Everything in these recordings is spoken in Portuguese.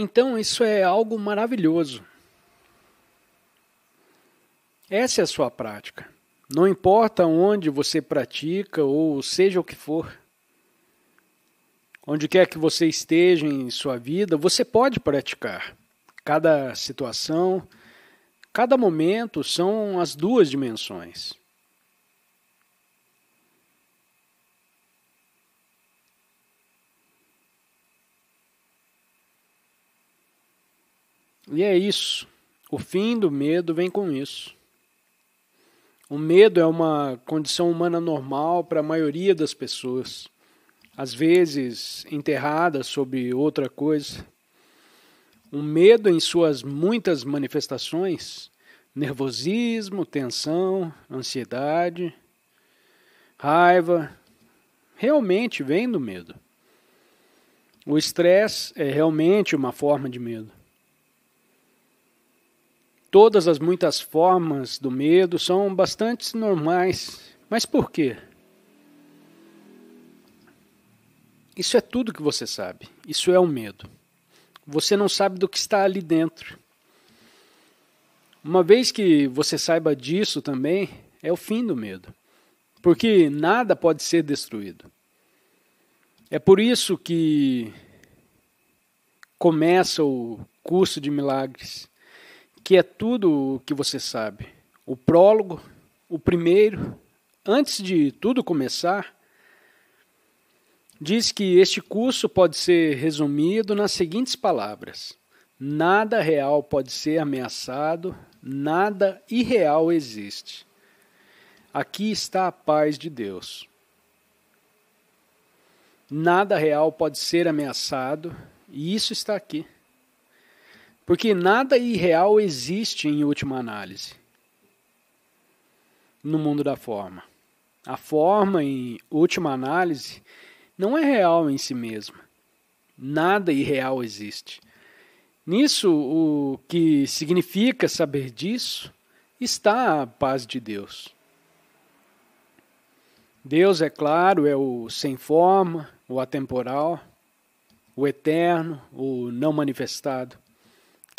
Então, isso é algo maravilhoso. Essa é a sua prática. Não importa onde você pratica ou seja o que for. Onde quer que você esteja em sua vida, você pode praticar. Cada situação, cada momento são as duas dimensões. E é isso. O fim do medo vem com isso. O medo é uma condição humana normal para a maioria das pessoas, às vezes enterrada sobre outra coisa. O medo, em suas muitas manifestações, nervosismo, tensão, ansiedade, raiva, realmente vem do medo. O estresse é realmente uma forma de medo. Todas as muitas formas do medo são bastante normais. Mas por quê? Isso é tudo que você sabe. Isso é o medo. Você não sabe do que está ali dentro. Uma vez que você saiba disso também, é o fim do medo. Porque nada pode ser destruído. É por isso que começa o curso de milagres que é tudo o que você sabe. O prólogo, o primeiro, antes de tudo começar, diz que este curso pode ser resumido nas seguintes palavras: Nada real pode ser ameaçado, nada irreal existe. Aqui está a paz de Deus. Nada real pode ser ameaçado, e isso está aqui. Porque nada irreal existe em última análise no mundo da forma. A forma, em última análise, não é real em si mesma. Nada irreal existe. Nisso, o que significa saber disso está a paz de Deus. Deus, é claro, é o sem forma, o atemporal, o eterno, o não manifestado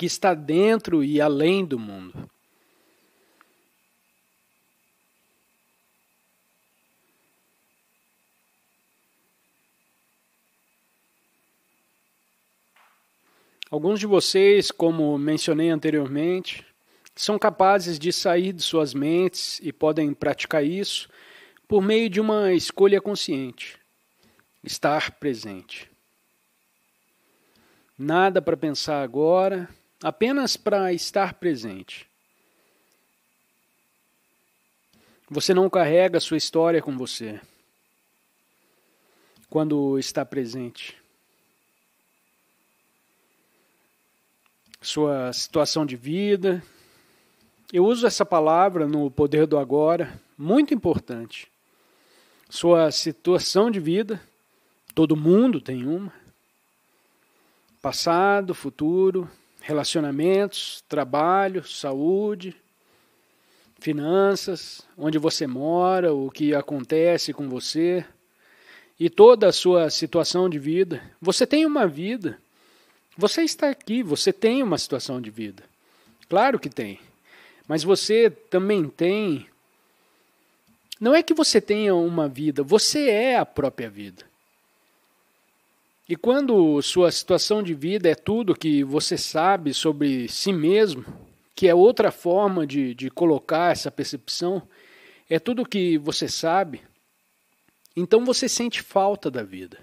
que está dentro e além do mundo. Alguns de vocês, como mencionei anteriormente, são capazes de sair de suas mentes e podem praticar isso por meio de uma escolha consciente. Estar presente. Nada para pensar agora, apenas para estar presente. Você não carrega sua história com você quando está presente. Sua situação de vida. Eu uso essa palavra no Poder do Agora, muito importante. Sua situação de vida, todo mundo tem uma. Passado, futuro, relacionamentos, trabalho, saúde, finanças, onde você mora, o que acontece com você e toda a sua situação de vida. Você tem uma vida. Você está aqui, você tem uma situação de vida. Claro que tem. Mas você também tem. Não é que você tenha uma vida, você é a própria vida. E quando sua situação de vida é tudo que você sabe sobre si mesmo, que é outra forma de, de colocar essa percepção, é tudo que você sabe, então você sente falta da vida.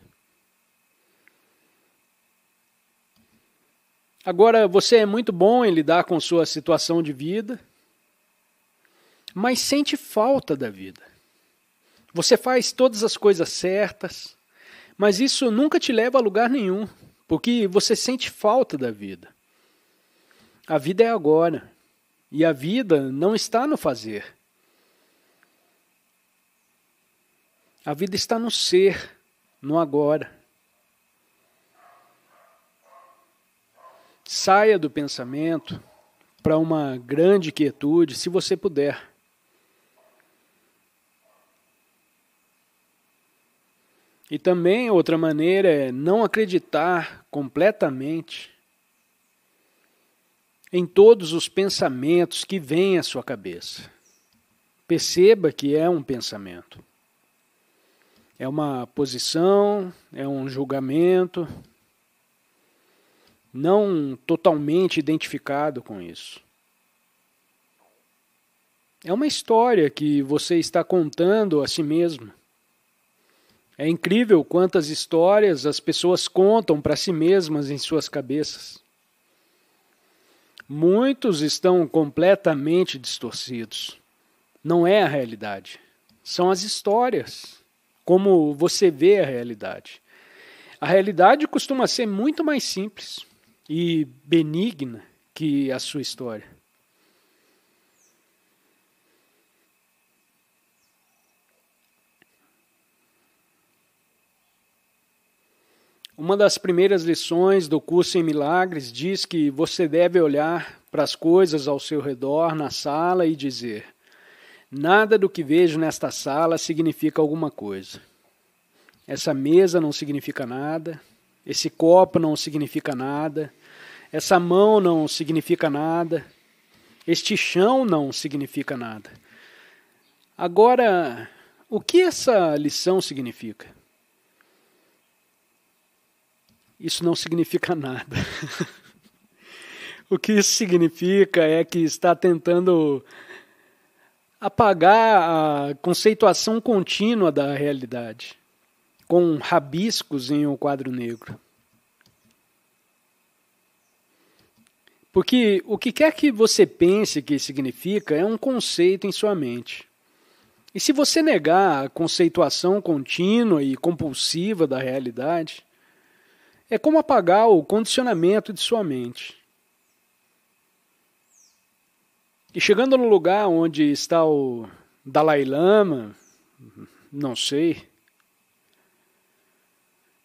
Agora, você é muito bom em lidar com sua situação de vida, mas sente falta da vida. Você faz todas as coisas certas, mas isso nunca te leva a lugar nenhum, porque você sente falta da vida. A vida é agora, e a vida não está no fazer. A vida está no ser, no agora. Saia do pensamento para uma grande quietude, se você puder. E também outra maneira é não acreditar completamente em todos os pensamentos que vêm à sua cabeça. Perceba que é um pensamento. É uma posição, é um julgamento, não totalmente identificado com isso. É uma história que você está contando a si mesmo. É incrível quantas histórias as pessoas contam para si mesmas em suas cabeças. Muitos estão completamente distorcidos. Não é a realidade. São as histórias. Como você vê a realidade. A realidade costuma ser muito mais simples e benigna que a sua história. Uma das primeiras lições do curso em Milagres diz que você deve olhar para as coisas ao seu redor na sala e dizer: Nada do que vejo nesta sala significa alguma coisa. Essa mesa não significa nada, esse copo não significa nada, essa mão não significa nada, este chão não significa nada. Agora, o que essa lição significa? Isso não significa nada. o que isso significa é que está tentando apagar a conceituação contínua da realidade, com rabiscos em um quadro negro. Porque o que quer que você pense que significa é um conceito em sua mente. E se você negar a conceituação contínua e compulsiva da realidade, é como apagar o condicionamento de sua mente. E chegando no lugar onde está o Dalai Lama, não sei.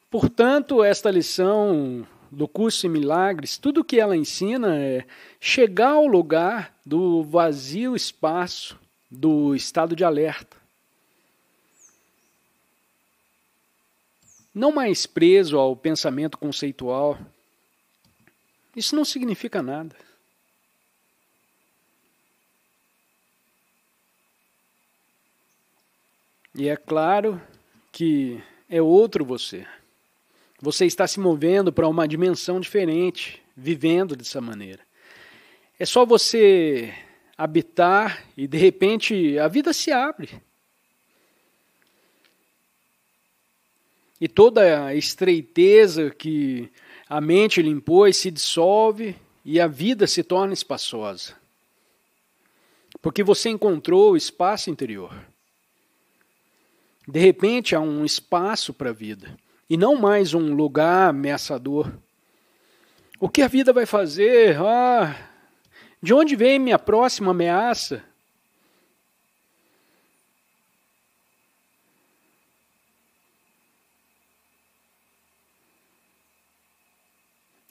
Portanto, esta lição do curso em milagres, tudo que ela ensina é chegar ao lugar do vazio espaço do estado de alerta. Não mais preso ao pensamento conceitual. Isso não significa nada. E é claro que é outro você. Você está se movendo para uma dimensão diferente, vivendo dessa maneira. É só você habitar e de repente a vida se abre. E toda a estreiteza que a mente lhe impôs se dissolve e a vida se torna espaçosa. Porque você encontrou o espaço interior. De repente há um espaço para a vida e não mais um lugar ameaçador. O que a vida vai fazer? Ah, de onde vem minha próxima ameaça?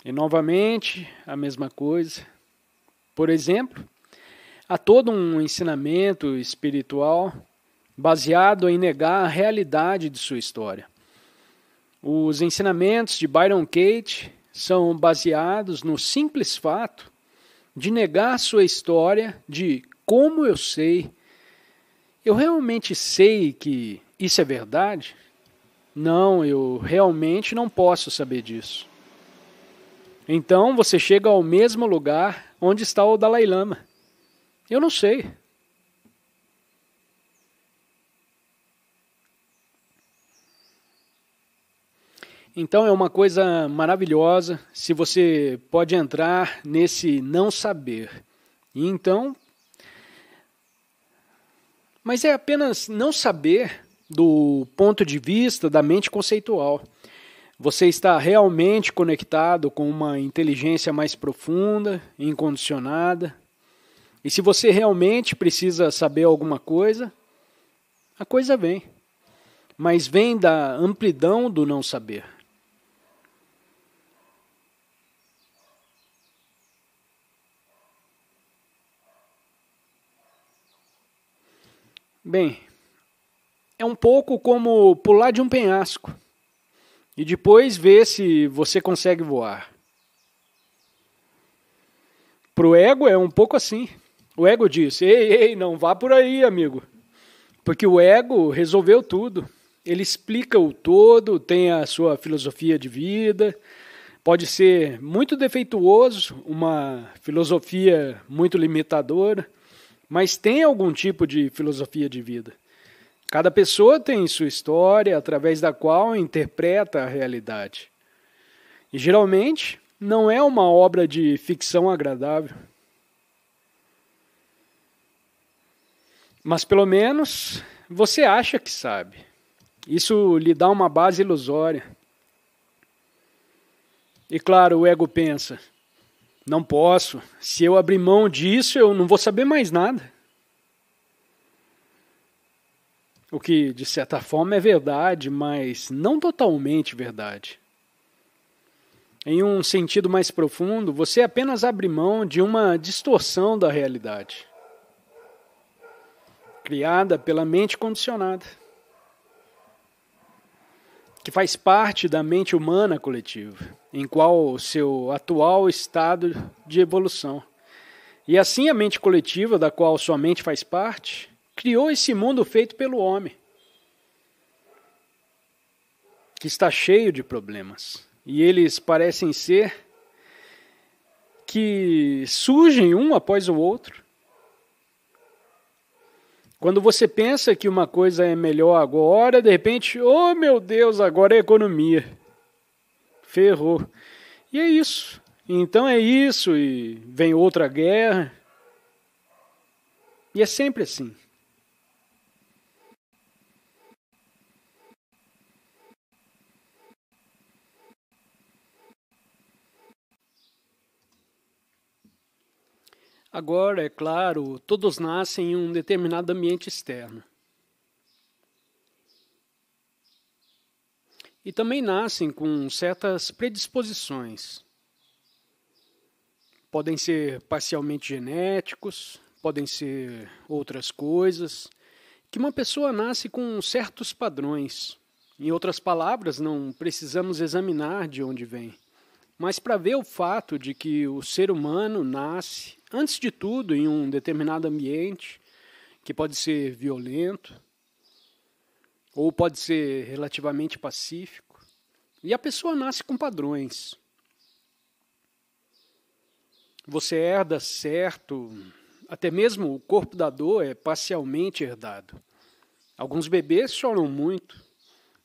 E novamente a mesma coisa. Por exemplo, há todo um ensinamento espiritual baseado em negar a realidade de sua história. Os ensinamentos de Byron Kate são baseados no simples fato de negar sua história de como eu sei. Eu realmente sei que isso é verdade? Não, eu realmente não posso saber disso. Então você chega ao mesmo lugar onde está o Dalai Lama. Eu não sei. Então é uma coisa maravilhosa se você pode entrar nesse não saber. E então. Mas é apenas não saber do ponto de vista da mente conceitual. Você está realmente conectado com uma inteligência mais profunda, incondicionada. E se você realmente precisa saber alguma coisa, a coisa vem. Mas vem da amplidão do não saber. Bem, é um pouco como pular de um penhasco e depois ver se você consegue voar. para o ego é um pouco assim. O ego diz: ei, ei, não vá por aí, amigo. Porque o ego resolveu tudo. Ele explica o todo, tem a sua filosofia de vida, pode ser muito defeituoso, uma filosofia muito limitadora, mas tem algum tipo de filosofia de vida. Cada pessoa tem sua história através da qual interpreta a realidade. E geralmente não é uma obra de ficção agradável. Mas pelo menos você acha que sabe. Isso lhe dá uma base ilusória. E claro, o ego pensa: não posso, se eu abrir mão disso, eu não vou saber mais nada. O que, de certa forma, é verdade, mas não totalmente verdade. Em um sentido mais profundo, você apenas abre mão de uma distorção da realidade, criada pela mente condicionada, que faz parte da mente humana coletiva, em qual o seu atual estado de evolução. E assim a mente coletiva, da qual sua mente faz parte, criou esse mundo feito pelo homem, que está cheio de problemas. E eles parecem ser que surgem um após o outro. Quando você pensa que uma coisa é melhor agora, de repente, oh meu Deus, agora é economia. Ferrou. E é isso. Então é isso, e vem outra guerra. E é sempre assim. Agora, é claro, todos nascem em um determinado ambiente externo. E também nascem com certas predisposições. Podem ser parcialmente genéticos, podem ser outras coisas, que uma pessoa nasce com certos padrões. Em outras palavras, não precisamos examinar de onde vem, mas para ver o fato de que o ser humano nasce antes de tudo, em um determinado ambiente, que pode ser violento, ou pode ser relativamente pacífico, e a pessoa nasce com padrões. Você herda certo, até mesmo o corpo da dor é parcialmente herdado. Alguns bebês choram muito,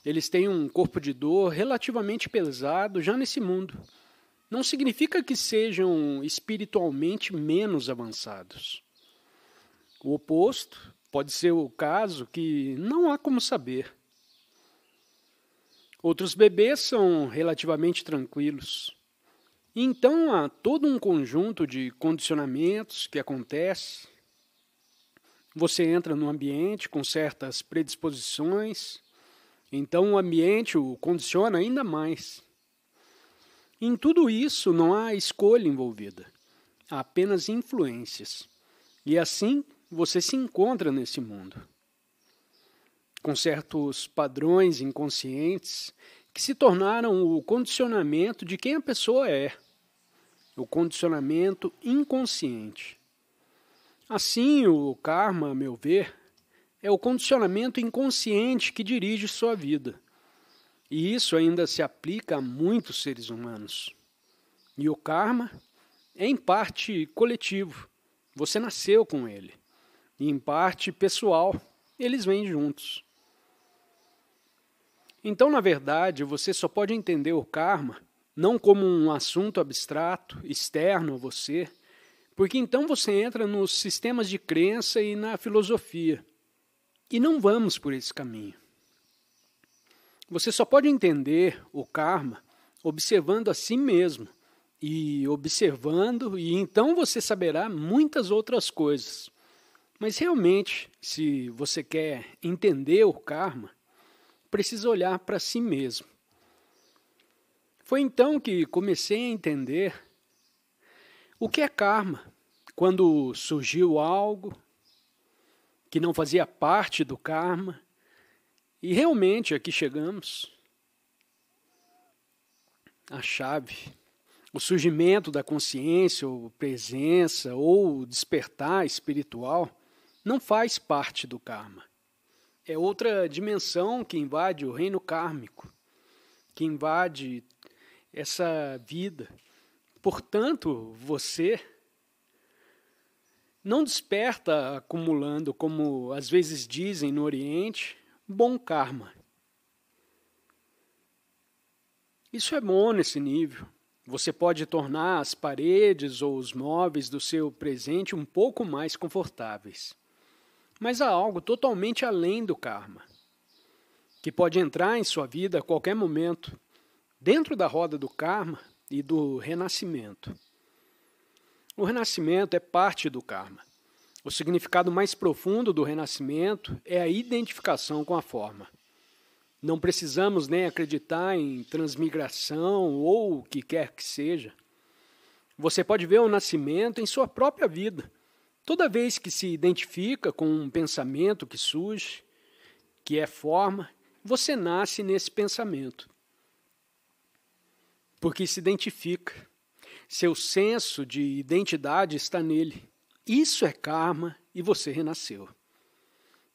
eles têm um corpo de dor relativamente pesado já nesse mundo não significa que sejam espiritualmente menos avançados. O oposto pode ser o caso que não há como saber. Outros bebês são relativamente tranquilos. Então há todo um conjunto de condicionamentos que acontece. Você entra no ambiente com certas predisposições, então o ambiente o condiciona ainda mais. Em tudo isso não há escolha envolvida, há apenas influências. E assim você se encontra nesse mundo. Com certos padrões inconscientes que se tornaram o condicionamento de quem a pessoa é, o condicionamento inconsciente. Assim, o karma, a meu ver, é o condicionamento inconsciente que dirige sua vida e isso ainda se aplica a muitos seres humanos. E o karma é em parte coletivo. Você nasceu com ele. E em parte pessoal. Eles vêm juntos. Então, na verdade, você só pode entender o karma não como um assunto abstrato, externo a você, porque então você entra nos sistemas de crença e na filosofia. E não vamos por esse caminho. Você só pode entender o karma observando a si mesmo e observando, e então você saberá muitas outras coisas. Mas realmente, se você quer entender o karma, precisa olhar para si mesmo. Foi então que comecei a entender o que é karma, quando surgiu algo que não fazia parte do karma e realmente aqui chegamos. A chave, o surgimento da consciência, ou presença, ou despertar espiritual, não faz parte do karma. É outra dimensão que invade o reino kármico, que invade essa vida. Portanto, você não desperta acumulando, como às vezes dizem no Oriente, bom karma. Isso é bom nesse nível. Você pode tornar as paredes ou os móveis do seu presente um pouco mais confortáveis. Mas há algo totalmente além do karma, que pode entrar em sua vida a qualquer momento, dentro da roda do karma e do renascimento. O renascimento é parte do karma. O significado mais profundo do renascimento é a identificação com a forma. Não precisamos nem acreditar em transmigração ou o que quer que seja. Você pode ver o nascimento em sua própria vida. Toda vez que se identifica com um pensamento que surge, que é forma, você nasce nesse pensamento. Porque se identifica. Seu senso de identidade está nele. Isso é karma e você renasceu.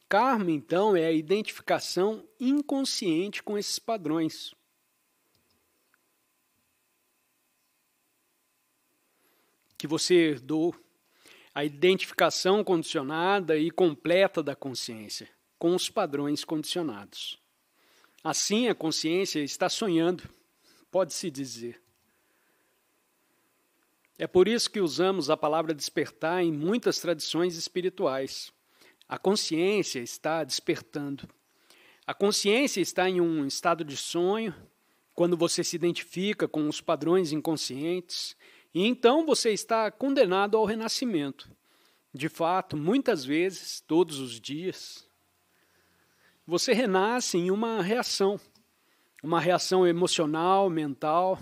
Karma, então, é a identificação inconsciente com esses padrões. Que você herdou a identificação condicionada e completa da consciência com os padrões condicionados. Assim, a consciência está sonhando, pode-se dizer. É por isso que usamos a palavra despertar em muitas tradições espirituais. A consciência está despertando. A consciência está em um estado de sonho, quando você se identifica com os padrões inconscientes, e então você está condenado ao renascimento. De fato, muitas vezes, todos os dias, você renasce em uma reação, uma reação emocional, mental.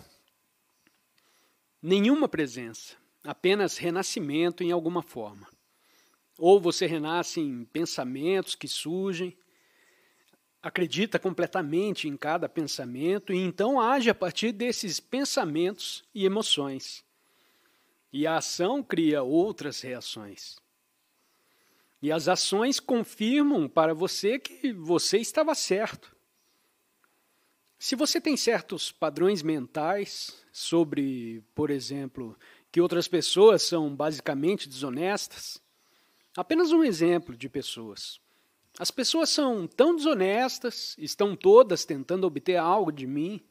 Nenhuma presença, apenas renascimento em alguma forma. Ou você renasce em pensamentos que surgem, acredita completamente em cada pensamento e então age a partir desses pensamentos e emoções. E a ação cria outras reações. E as ações confirmam para você que você estava certo. Se você tem certos padrões mentais sobre, por exemplo, que outras pessoas são basicamente desonestas, Apenas um exemplo de pessoas. As pessoas são tão desonestas, estão todas tentando obter algo de mim,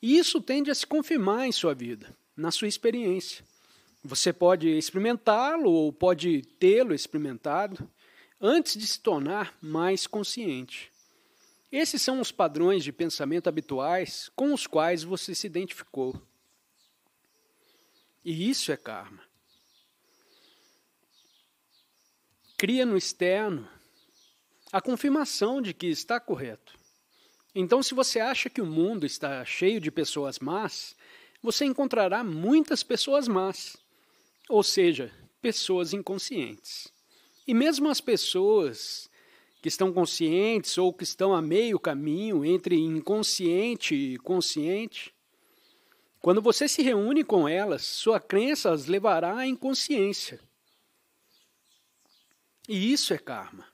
e isso tende a se confirmar em sua vida, na sua experiência. Você pode experimentá-lo ou pode tê-lo experimentado antes de se tornar mais consciente. Esses são os padrões de pensamento habituais com os quais você se identificou. E isso é karma. cria no externo a confirmação de que está correto. Então, se você acha que o mundo está cheio de pessoas más, você encontrará muitas pessoas más, ou seja, pessoas inconscientes. E mesmo as pessoas que estão conscientes ou que estão a meio caminho entre inconsciente e consciente, quando você se reúne com elas, sua crença as levará à inconsciência. E isso é karma.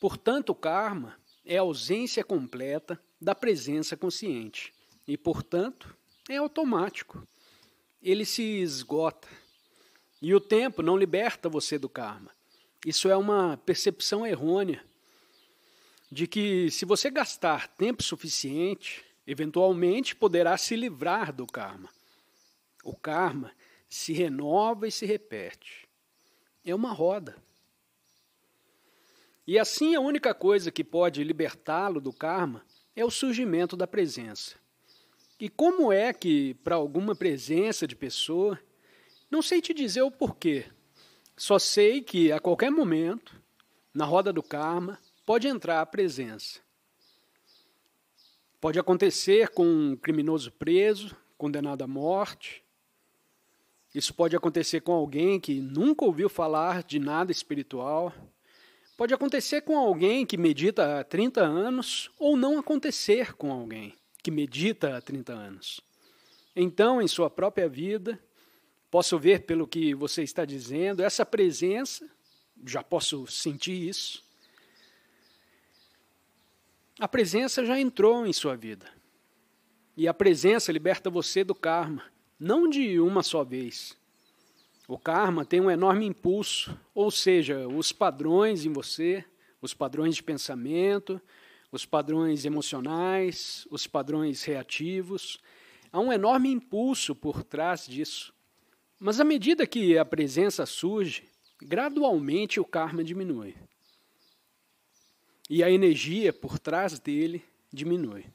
Portanto, karma é a ausência completa da presença consciente. E, portanto, é automático. Ele se esgota. E o tempo não liberta você do karma. Isso é uma percepção errônea de que, se você gastar tempo suficiente, eventualmente poderá se livrar do karma. O karma se renova e se repete. É uma roda. E assim a única coisa que pode libertá-lo do karma é o surgimento da presença. E como é que, para alguma presença de pessoa, não sei te dizer o porquê, só sei que a qualquer momento, na roda do karma, pode entrar a presença. Pode acontecer com um criminoso preso, condenado à morte. Isso pode acontecer com alguém que nunca ouviu falar de nada espiritual Pode acontecer com alguém que medita há 30 anos ou não acontecer com alguém que medita há 30 anos. Então, em sua própria vida, posso ver pelo que você está dizendo, essa presença, já posso sentir isso. A presença já entrou em sua vida. E a presença liberta você do karma, não de uma só vez. O karma tem um enorme impulso, ou seja, os padrões em você, os padrões de pensamento, os padrões emocionais, os padrões reativos. Há um enorme impulso por trás disso. Mas à medida que a presença surge, gradualmente o karma diminui. E a energia por trás dele diminui.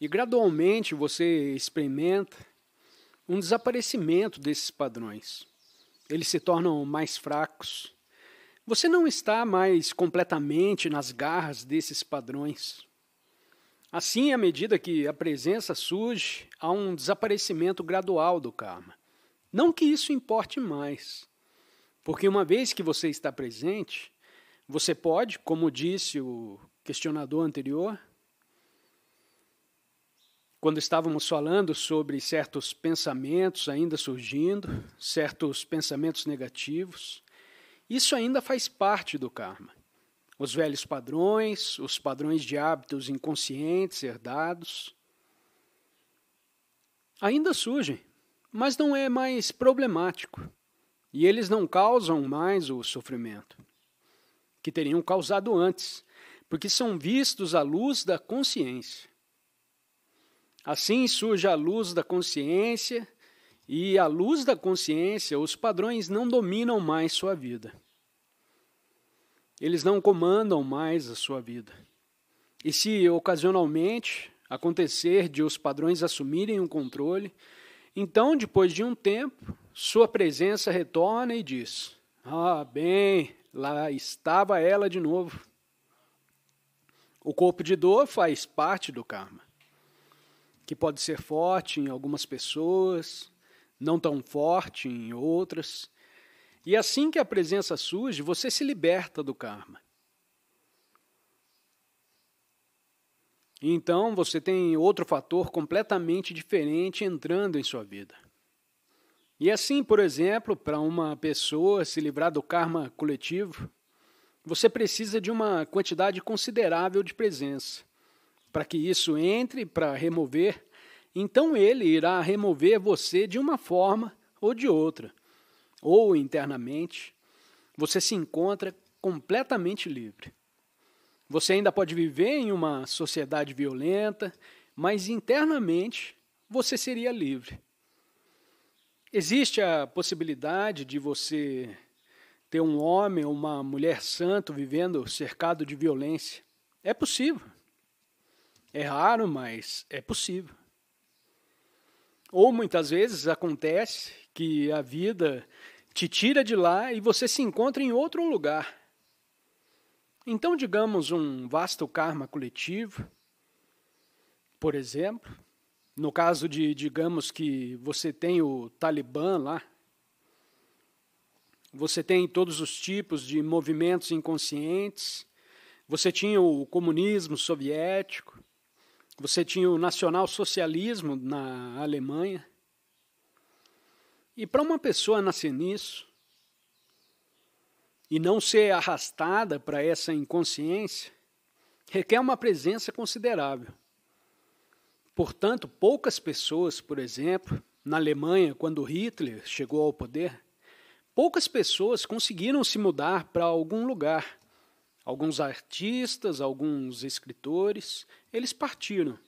E gradualmente você experimenta um desaparecimento desses padrões. Eles se tornam mais fracos. Você não está mais completamente nas garras desses padrões. Assim, à medida que a presença surge, há um desaparecimento gradual do karma. Não que isso importe mais, porque uma vez que você está presente, você pode, como disse o questionador anterior, quando estávamos falando sobre certos pensamentos ainda surgindo, certos pensamentos negativos, isso ainda faz parte do karma os velhos padrões, os padrões de hábitos inconscientes herdados, ainda surgem, mas não é mais problemático. E eles não causam mais o sofrimento que teriam causado antes, porque são vistos à luz da consciência. Assim surge a luz da consciência, e à luz da consciência, os padrões não dominam mais sua vida. Eles não comandam mais a sua vida. E se ocasionalmente acontecer de os padrões assumirem o controle, então, depois de um tempo, sua presença retorna e diz: Ah, bem, lá estava ela de novo. O corpo de dor faz parte do karma, que pode ser forte em algumas pessoas, não tão forte em outras, e assim que a presença surge, você se liberta do karma. Então você tem outro fator completamente diferente entrando em sua vida. E assim, por exemplo, para uma pessoa se livrar do karma coletivo, você precisa de uma quantidade considerável de presença. Para que isso entre para remover, então ele irá remover você de uma forma ou de outra ou internamente, você se encontra completamente livre. Você ainda pode viver em uma sociedade violenta, mas internamente você seria livre. Existe a possibilidade de você ter um homem ou uma mulher santo vivendo cercado de violência. É possível. É raro, mas é possível. Ou muitas vezes acontece que a vida te tira de lá e você se encontra em outro lugar. Então, digamos, um vasto karma coletivo, por exemplo, no caso de, digamos que você tem o Talibã lá, você tem todos os tipos de movimentos inconscientes, você tinha o comunismo soviético, você tinha o nacional-socialismo na Alemanha, e para uma pessoa nascer nisso e não ser arrastada para essa inconsciência, requer uma presença considerável. Portanto, poucas pessoas, por exemplo, na Alemanha, quando Hitler chegou ao poder, poucas pessoas conseguiram se mudar para algum lugar. Alguns artistas, alguns escritores, eles partiram.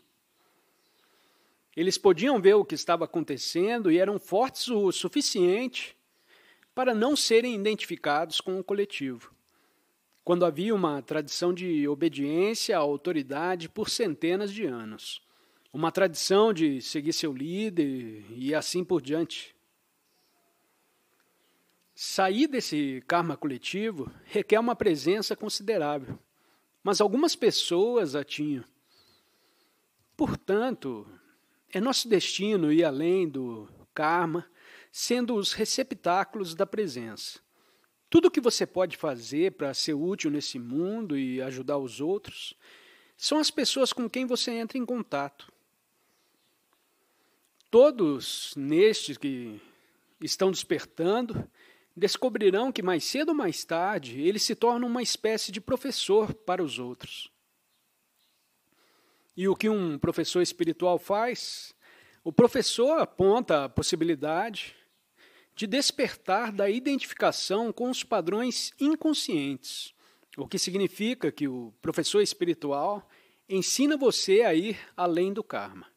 Eles podiam ver o que estava acontecendo e eram fortes o suficiente para não serem identificados com o coletivo. Quando havia uma tradição de obediência à autoridade por centenas de anos, uma tradição de seguir seu líder e assim por diante. Sair desse karma coletivo requer uma presença considerável, mas algumas pessoas a tinham. Portanto, é nosso destino ir além do karma, sendo os receptáculos da presença. Tudo o que você pode fazer para ser útil nesse mundo e ajudar os outros são as pessoas com quem você entra em contato. Todos nestes que estão despertando descobrirão que mais cedo ou mais tarde ele se torna uma espécie de professor para os outros. E o que um professor espiritual faz? O professor aponta a possibilidade de despertar da identificação com os padrões inconscientes, o que significa que o professor espiritual ensina você a ir além do karma.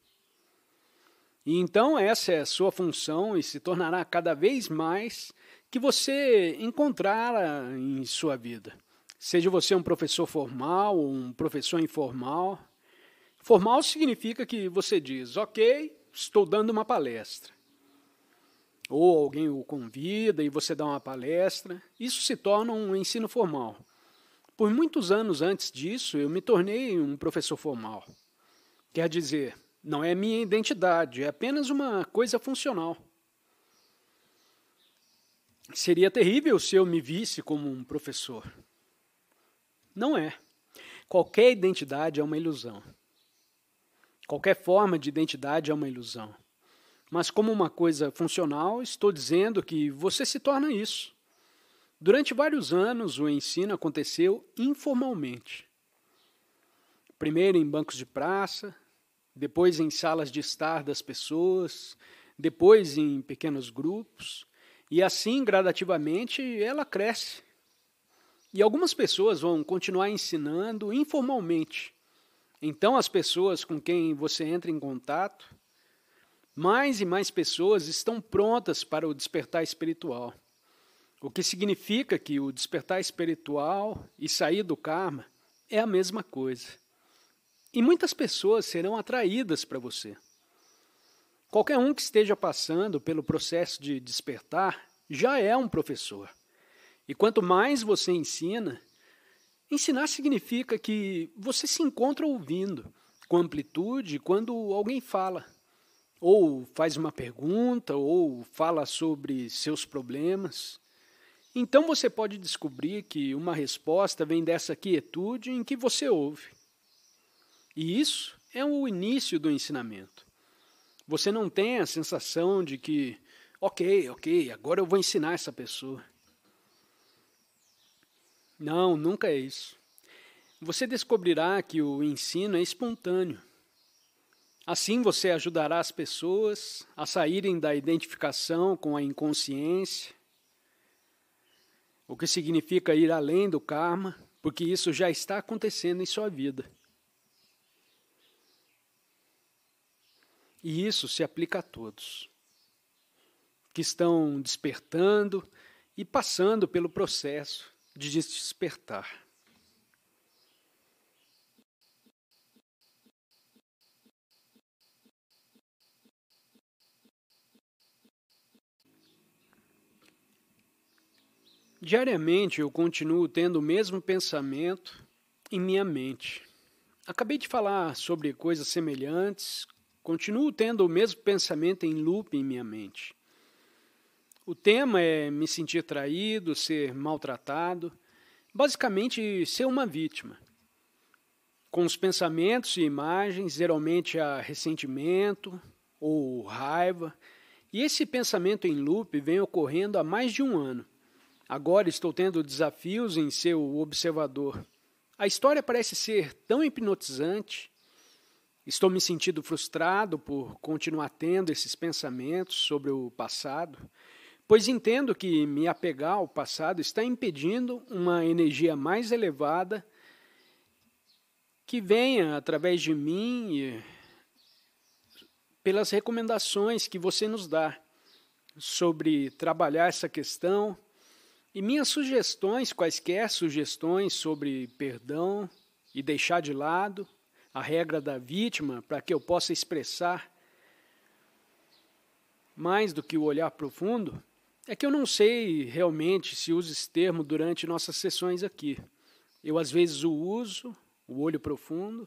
E então essa é a sua função e se tornará cada vez mais que você encontrar em sua vida. Seja você um professor formal ou um professor informal. Formal significa que você diz, ok, estou dando uma palestra ou alguém o convida e você dá uma palestra, isso se torna um ensino formal. Por muitos anos antes disso, eu me tornei um professor formal. Quer dizer, não é minha identidade, é apenas uma coisa funcional. Seria terrível se eu me visse como um professor. Não é. Qualquer identidade é uma ilusão. Qualquer forma de identidade é uma ilusão. Mas, como uma coisa funcional, estou dizendo que você se torna isso. Durante vários anos, o ensino aconteceu informalmente. Primeiro em bancos de praça, depois em salas de estar das pessoas, depois em pequenos grupos, e assim, gradativamente, ela cresce. E algumas pessoas vão continuar ensinando informalmente. Então, as pessoas com quem você entra em contato mais e mais pessoas estão prontas para o despertar espiritual. O que significa que o despertar espiritual e sair do karma é a mesma coisa. E muitas pessoas serão atraídas para você. Qualquer um que esteja passando pelo processo de despertar já é um professor. E quanto mais você ensina, ensinar significa que você se encontra ouvindo com amplitude quando alguém fala ou faz uma pergunta, ou fala sobre seus problemas. Então você pode descobrir que uma resposta vem dessa quietude em que você ouve. E isso é o início do ensinamento. Você não tem a sensação de que, ok, ok, agora eu vou ensinar essa pessoa. Não, nunca é isso. Você descobrirá que o ensino é espontâneo. Assim você ajudará as pessoas a saírem da identificação com a inconsciência, o que significa ir além do karma, porque isso já está acontecendo em sua vida. E isso se aplica a todos que estão despertando e passando pelo processo de despertar. Diariamente eu continuo tendo o mesmo pensamento em minha mente. Acabei de falar sobre coisas semelhantes, continuo tendo o mesmo pensamento em loop em minha mente. O tema é me sentir traído, ser maltratado, basicamente ser uma vítima. Com os pensamentos e imagens, geralmente há ressentimento ou raiva, e esse pensamento em loop vem ocorrendo há mais de um ano. Agora estou tendo desafios em ser o observador. A história parece ser tão hipnotizante. Estou me sentindo frustrado por continuar tendo esses pensamentos sobre o passado, pois entendo que me apegar ao passado está impedindo uma energia mais elevada que venha através de mim pelas recomendações que você nos dá sobre trabalhar essa questão e minhas sugestões, quaisquer sugestões sobre perdão e deixar de lado a regra da vítima para que eu possa expressar mais do que o olhar profundo, é que eu não sei realmente se uso esse termo durante nossas sessões aqui. Eu às vezes o uso, o olho profundo,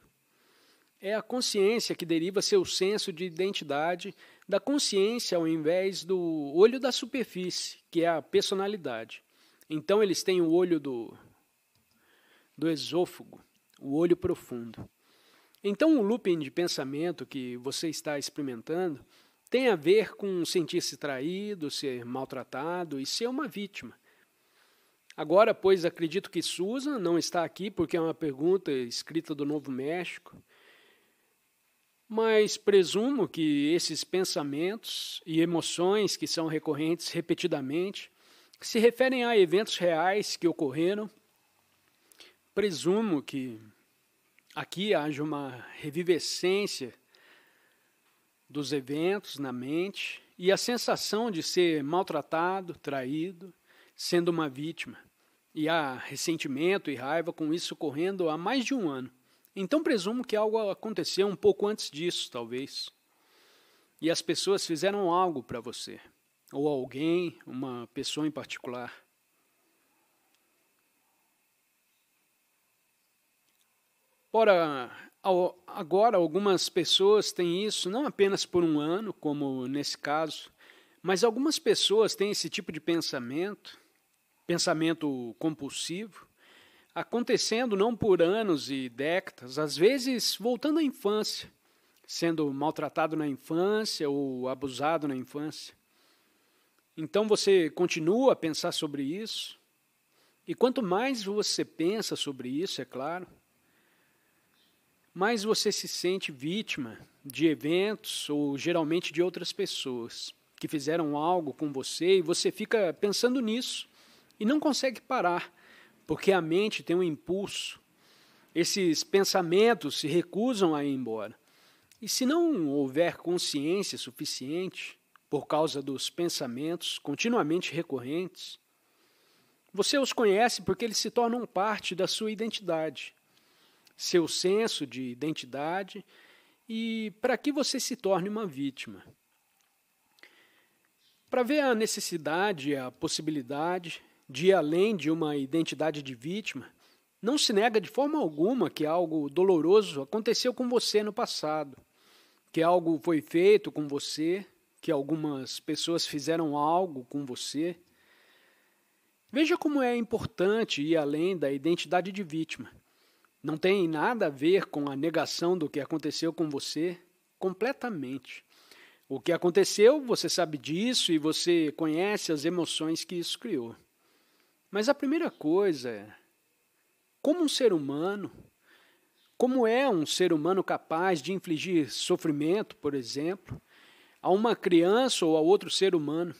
é a consciência que deriva seu senso de identidade da consciência ao invés do olho da superfície, que é a personalidade. Então eles têm o olho do, do esôfago, o olho profundo. Então o looping de pensamento que você está experimentando tem a ver com sentir-se traído, ser maltratado e ser uma vítima. Agora, pois, acredito que Susan não está aqui porque é uma pergunta escrita do Novo México, mas presumo que esses pensamentos e emoções que são recorrentes repetidamente se referem a eventos reais que ocorreram. Presumo que aqui haja uma revivescência dos eventos na mente e a sensação de ser maltratado, traído, sendo uma vítima. E há ressentimento e raiva com isso ocorrendo há mais de um ano. Então presumo que algo aconteceu um pouco antes disso, talvez. E as pessoas fizeram algo para você, ou alguém, uma pessoa em particular. Ora, agora algumas pessoas têm isso não apenas por um ano, como nesse caso, mas algumas pessoas têm esse tipo de pensamento, pensamento compulsivo, acontecendo não por anos e décadas, às vezes voltando à infância, sendo maltratado na infância ou abusado na infância. Então você continua a pensar sobre isso, e quanto mais você pensa sobre isso, é claro, mais você se sente vítima de eventos ou geralmente de outras pessoas que fizeram algo com você e você fica pensando nisso e não consegue parar porque a mente tem um impulso. Esses pensamentos se recusam a ir embora. E se não houver consciência suficiente, por causa dos pensamentos continuamente recorrentes, você os conhece porque eles se tornam parte da sua identidade, seu senso de identidade e para que você se torne uma vítima. Para ver a necessidade e a possibilidade de ir além de uma identidade de vítima, não se nega de forma alguma que algo doloroso aconteceu com você no passado, que algo foi feito com você, que algumas pessoas fizeram algo com você. Veja como é importante ir além da identidade de vítima. Não tem nada a ver com a negação do que aconteceu com você, completamente. O que aconteceu, você sabe disso e você conhece as emoções que isso criou. Mas a primeira coisa é: como um ser humano, como é um ser humano capaz de infligir sofrimento, por exemplo, a uma criança ou a outro ser humano?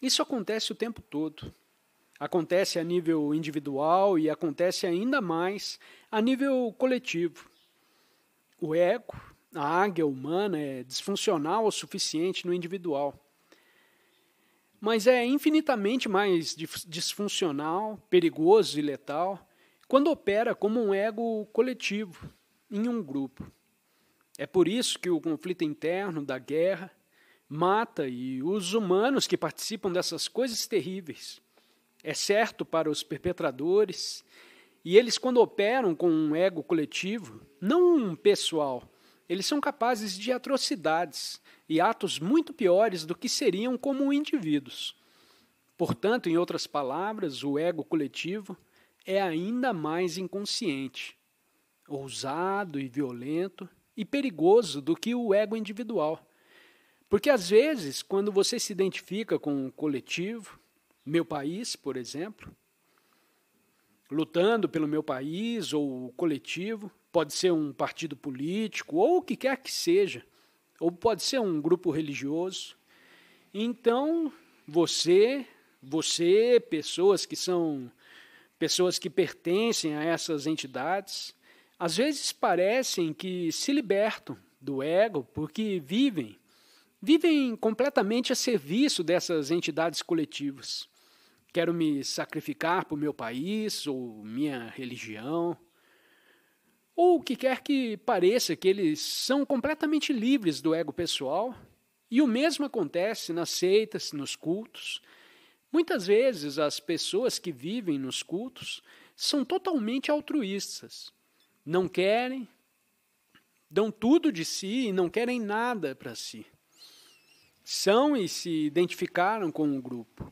Isso acontece o tempo todo. Acontece a nível individual e acontece ainda mais a nível coletivo. O ego, a águia humana, é disfuncional o suficiente no individual mas é infinitamente mais disfuncional, perigoso e letal quando opera como um ego coletivo, em um grupo. É por isso que o conflito interno da guerra mata e os humanos que participam dessas coisas terríveis. É certo para os perpetradores, e eles, quando operam com um ego coletivo, não um pessoal, eles são capazes de atrocidades e atos muito piores do que seriam como indivíduos. Portanto, em outras palavras, o ego coletivo é ainda mais inconsciente, ousado e violento e perigoso do que o ego individual. Porque às vezes, quando você se identifica com o coletivo, meu país, por exemplo, lutando pelo meu país ou coletivo, pode ser um partido político ou o que quer que seja, ou pode ser um grupo religioso. Então, você, você, pessoas que são pessoas que pertencem a essas entidades, às vezes parecem que se libertam do ego porque vivem vivem completamente a serviço dessas entidades coletivas. Quero me sacrificar por meu país ou minha religião ou o que quer que pareça que eles são completamente livres do ego pessoal, e o mesmo acontece nas seitas, nos cultos. Muitas vezes as pessoas que vivem nos cultos são totalmente altruístas. Não querem, dão tudo de si e não querem nada para si. São e se identificaram com o grupo.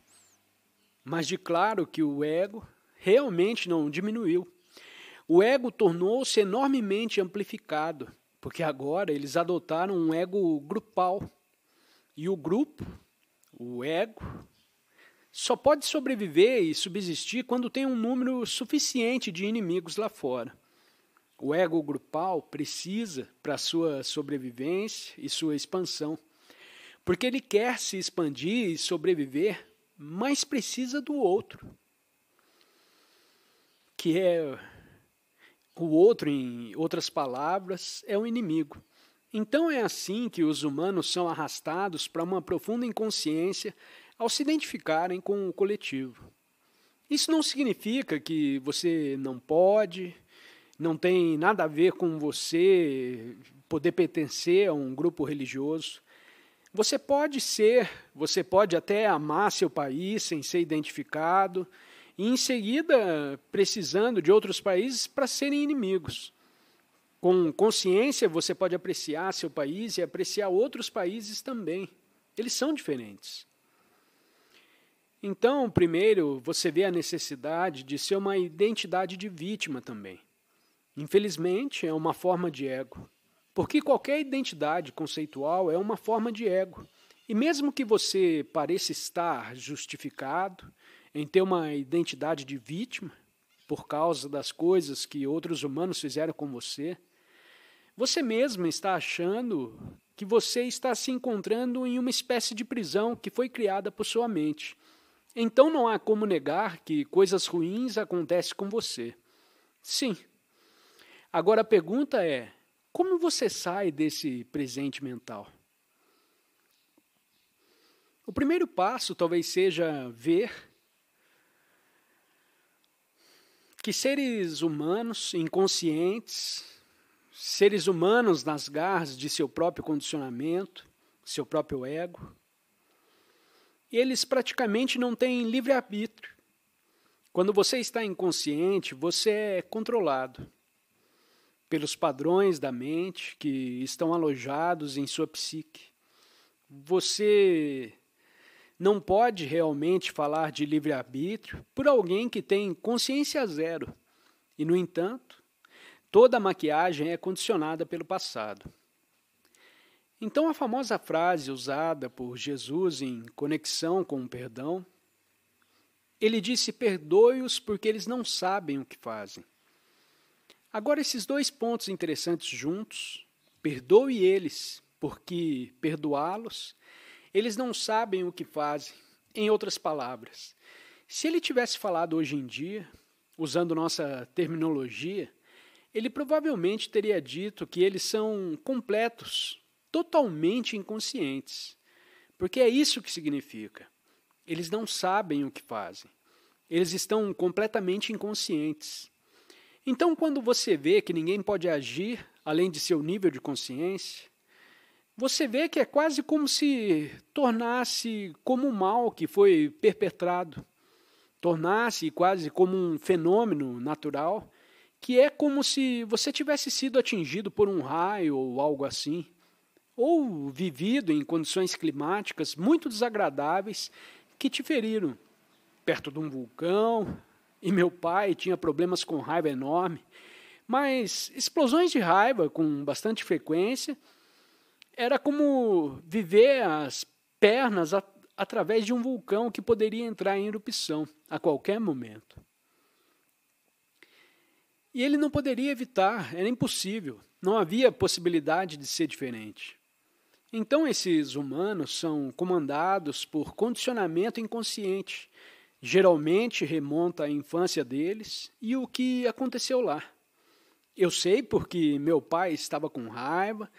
Mas de claro que o ego realmente não diminuiu. O ego tornou-se enormemente amplificado, porque agora eles adotaram um ego grupal. E o grupo, o ego, só pode sobreviver e subsistir quando tem um número suficiente de inimigos lá fora. O ego grupal precisa para sua sobrevivência e sua expansão, porque ele quer se expandir e sobreviver, mas precisa do outro, que é o outro, em outras palavras, é o inimigo. Então é assim que os humanos são arrastados para uma profunda inconsciência ao se identificarem com o coletivo. Isso não significa que você não pode, não tem nada a ver com você poder pertencer a um grupo religioso. Você pode ser, você pode até amar seu país sem ser identificado, e em seguida precisando de outros países para serem inimigos. Com consciência, você pode apreciar seu país e apreciar outros países também. Eles são diferentes. Então, primeiro, você vê a necessidade de ser uma identidade de vítima também. Infelizmente, é uma forma de ego. Porque qualquer identidade conceitual é uma forma de ego. E mesmo que você pareça estar justificado em ter uma identidade de vítima, por causa das coisas que outros humanos fizeram com você, você mesmo está achando que você está se encontrando em uma espécie de prisão que foi criada por sua mente então não há como negar que coisas ruins acontecem com você. Sim. Agora a pergunta é: como você sai desse presente mental? O primeiro passo talvez seja ver que seres humanos inconscientes, seres humanos nas garras de seu próprio condicionamento, seu próprio ego, eles praticamente não têm livre-arbítrio. Quando você está inconsciente, você é controlado pelos padrões da mente que estão alojados em sua psique. Você não pode realmente falar de livre-arbítrio por alguém que tem consciência zero. E, no entanto, toda a maquiagem é condicionada pelo passado. Então, a famosa frase usada por Jesus em conexão com o perdão, ele disse: Perdoe-os porque eles não sabem o que fazem. Agora, esses dois pontos interessantes juntos, perdoe eles, porque perdoá-los, eles não sabem o que fazem. Em outras palavras, se ele tivesse falado hoje em dia, usando nossa terminologia, ele provavelmente teria dito que eles são completos totalmente inconscientes. Porque é isso que significa. Eles não sabem o que fazem. Eles estão completamente inconscientes. Então, quando você vê que ninguém pode agir além de seu nível de consciência, você vê que é quase como se tornasse como um mal que foi perpetrado, tornasse quase como um fenômeno natural, que é como se você tivesse sido atingido por um raio ou algo assim ou vivido em condições climáticas muito desagradáveis que te feriram. Perto de um vulcão, e meu pai tinha problemas com raiva enorme, mas explosões de raiva com bastante frequência era como viver as pernas a, através de um vulcão que poderia entrar em erupção a qualquer momento. E ele não poderia evitar, era impossível, não havia possibilidade de ser diferente. Então, esses humanos são comandados por condicionamento inconsciente. Geralmente remonta à infância deles e o que aconteceu lá. Eu sei porque meu pai estava com raiva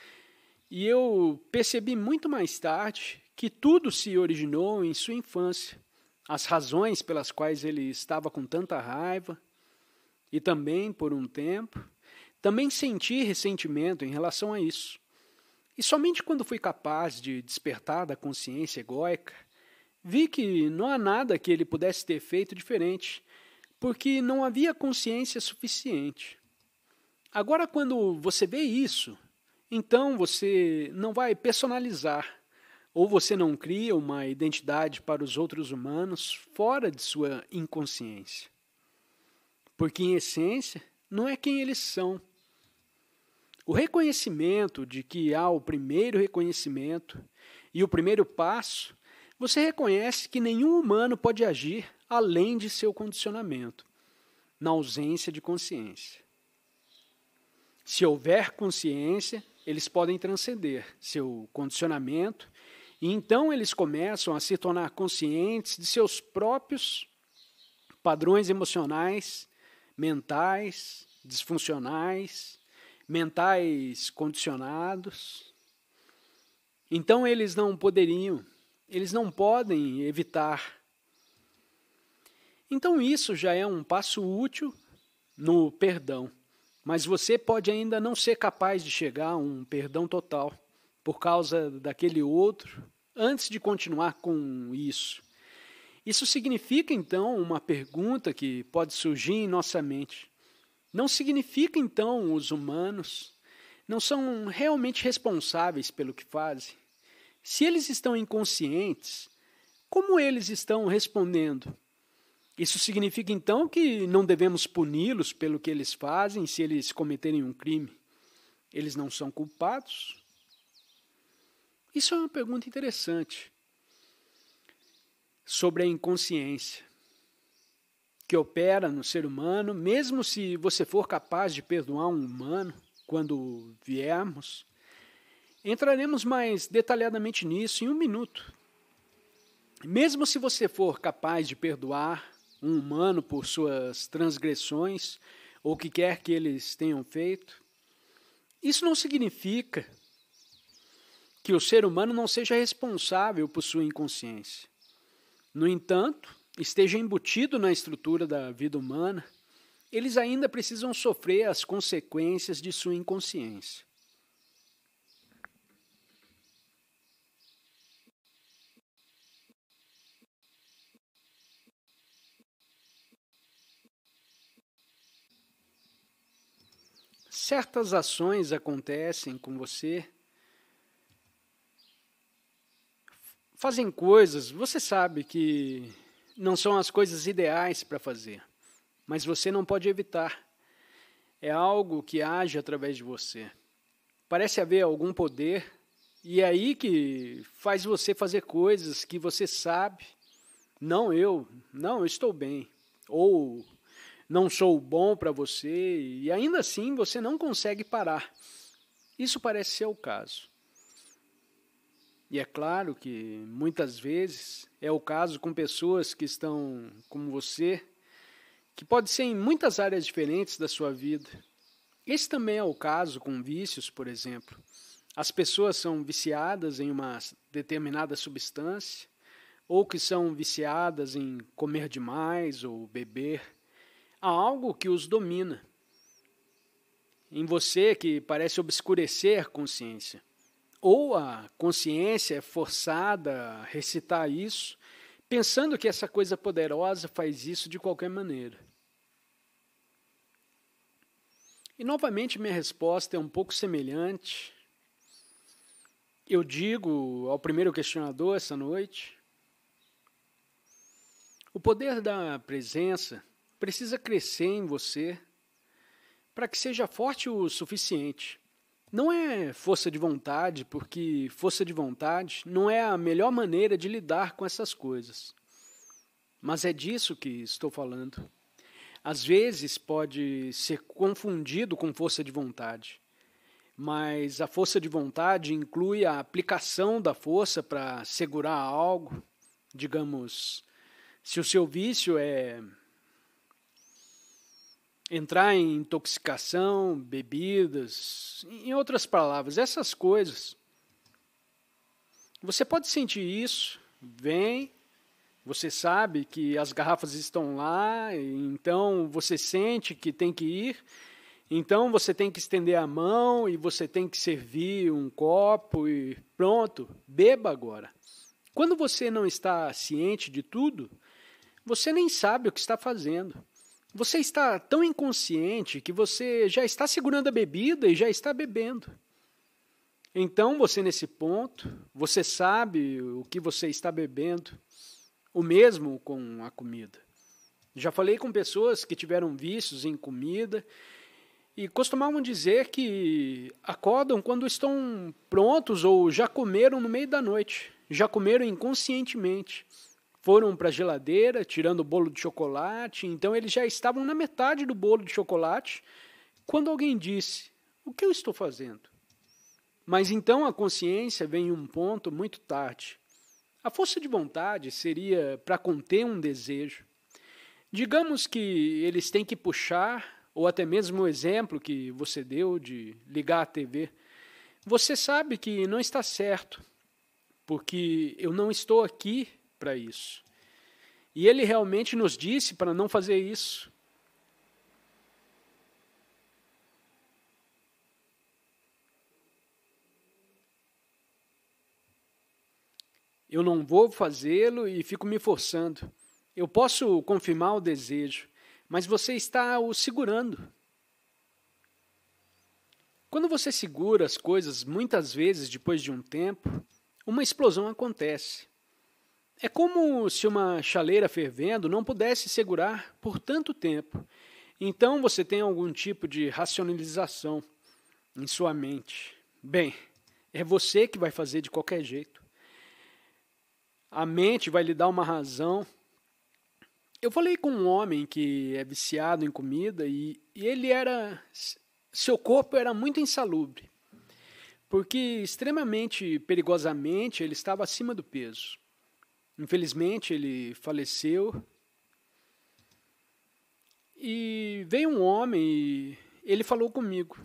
e eu percebi muito mais tarde que tudo se originou em sua infância. As razões pelas quais ele estava com tanta raiva e também, por um tempo, também senti ressentimento em relação a isso. E somente quando fui capaz de despertar da consciência egóica, vi que não há nada que ele pudesse ter feito diferente, porque não havia consciência suficiente. Agora, quando você vê isso, então você não vai personalizar, ou você não cria uma identidade para os outros humanos fora de sua inconsciência. Porque, em essência, não é quem eles são, o reconhecimento de que há o primeiro reconhecimento e o primeiro passo, você reconhece que nenhum humano pode agir além de seu condicionamento, na ausência de consciência. Se houver consciência, eles podem transcender seu condicionamento e então eles começam a se tornar conscientes de seus próprios padrões emocionais, mentais, disfuncionais, mentais condicionados. Então eles não poderiam, eles não podem evitar. Então isso já é um passo útil no perdão. Mas você pode ainda não ser capaz de chegar a um perdão total por causa daquele outro antes de continuar com isso. Isso significa então uma pergunta que pode surgir em nossa mente. Não significa então os humanos não são realmente responsáveis pelo que fazem? Se eles estão inconscientes, como eles estão respondendo? Isso significa então que não devemos puni-los pelo que eles fazem se eles cometerem um crime? Eles não são culpados? Isso é uma pergunta interessante sobre a inconsciência que opera no ser humano, mesmo se você for capaz de perdoar um humano quando viermos. Entraremos mais detalhadamente nisso em um minuto. Mesmo se você for capaz de perdoar um humano por suas transgressões ou o que quer que eles tenham feito, isso não significa que o ser humano não seja responsável por sua inconsciência. No entanto, esteja embutido na estrutura da vida humana, eles ainda precisam sofrer as consequências de sua inconsciência. Certas ações acontecem com você fazem coisas, você sabe que não são as coisas ideais para fazer, mas você não pode evitar. É algo que age através de você. Parece haver algum poder, e é aí que faz você fazer coisas que você sabe, não eu, não, eu estou bem, ou não sou bom para você, e ainda assim você não consegue parar. Isso parece ser o caso. E é claro que muitas vezes é o caso com pessoas que estão como você, que pode ser em muitas áreas diferentes da sua vida. Esse também é o caso com vícios, por exemplo. As pessoas são viciadas em uma determinada substância, ou que são viciadas em comer demais ou beber. Há algo que os domina. Em você que parece obscurecer a consciência ou a consciência é forçada a recitar isso, pensando que essa coisa poderosa faz isso de qualquer maneira. E novamente minha resposta é um pouco semelhante. Eu digo ao primeiro questionador essa noite: o poder da presença precisa crescer em você para que seja forte o suficiente não é força de vontade, porque força de vontade não é a melhor maneira de lidar com essas coisas. Mas é disso que estou falando. Às vezes pode ser confundido com força de vontade, mas a força de vontade inclui a aplicação da força para segurar algo. Digamos, se o seu vício é entrar em intoxicação, bebidas, em outras palavras, essas coisas. Você pode sentir isso, vem, você sabe que as garrafas estão lá, então você sente que tem que ir, então você tem que estender a mão e você tem que servir um copo e pronto, beba agora. Quando você não está ciente de tudo, você nem sabe o que está fazendo. Você está tão inconsciente que você já está segurando a bebida e já está bebendo. Então, você nesse ponto, você sabe o que você está bebendo. O mesmo com a comida. Já falei com pessoas que tiveram vícios em comida E costumavam dizer que acordam quando estão prontos ou já comeram no meio da noite, já comeram inconscientemente. Foram para a geladeira, tirando o bolo de chocolate, então eles já estavam na metade do bolo de chocolate, quando alguém disse: O que eu estou fazendo? Mas então a consciência vem em um ponto muito tarde. A força de vontade seria para conter um desejo. Digamos que eles têm que puxar ou até mesmo o exemplo que você deu de ligar a TV, você sabe que não está certo, porque eu não estou aqui para isso. E ele realmente nos disse para não fazer isso. Eu não vou fazê-lo e fico me forçando. Eu posso confirmar o desejo, mas você está o segurando. Quando você segura as coisas muitas vezes depois de um tempo, uma explosão acontece. É como se uma chaleira fervendo não pudesse segurar por tanto tempo. Então você tem algum tipo de racionalização em sua mente. Bem, é você que vai fazer de qualquer jeito. A mente vai lhe dar uma razão eu falei com um homem que é viciado em comida e, e ele era. Seu corpo era muito insalubre, porque extremamente perigosamente ele estava acima do peso. Infelizmente ele faleceu. E veio um homem e ele falou comigo.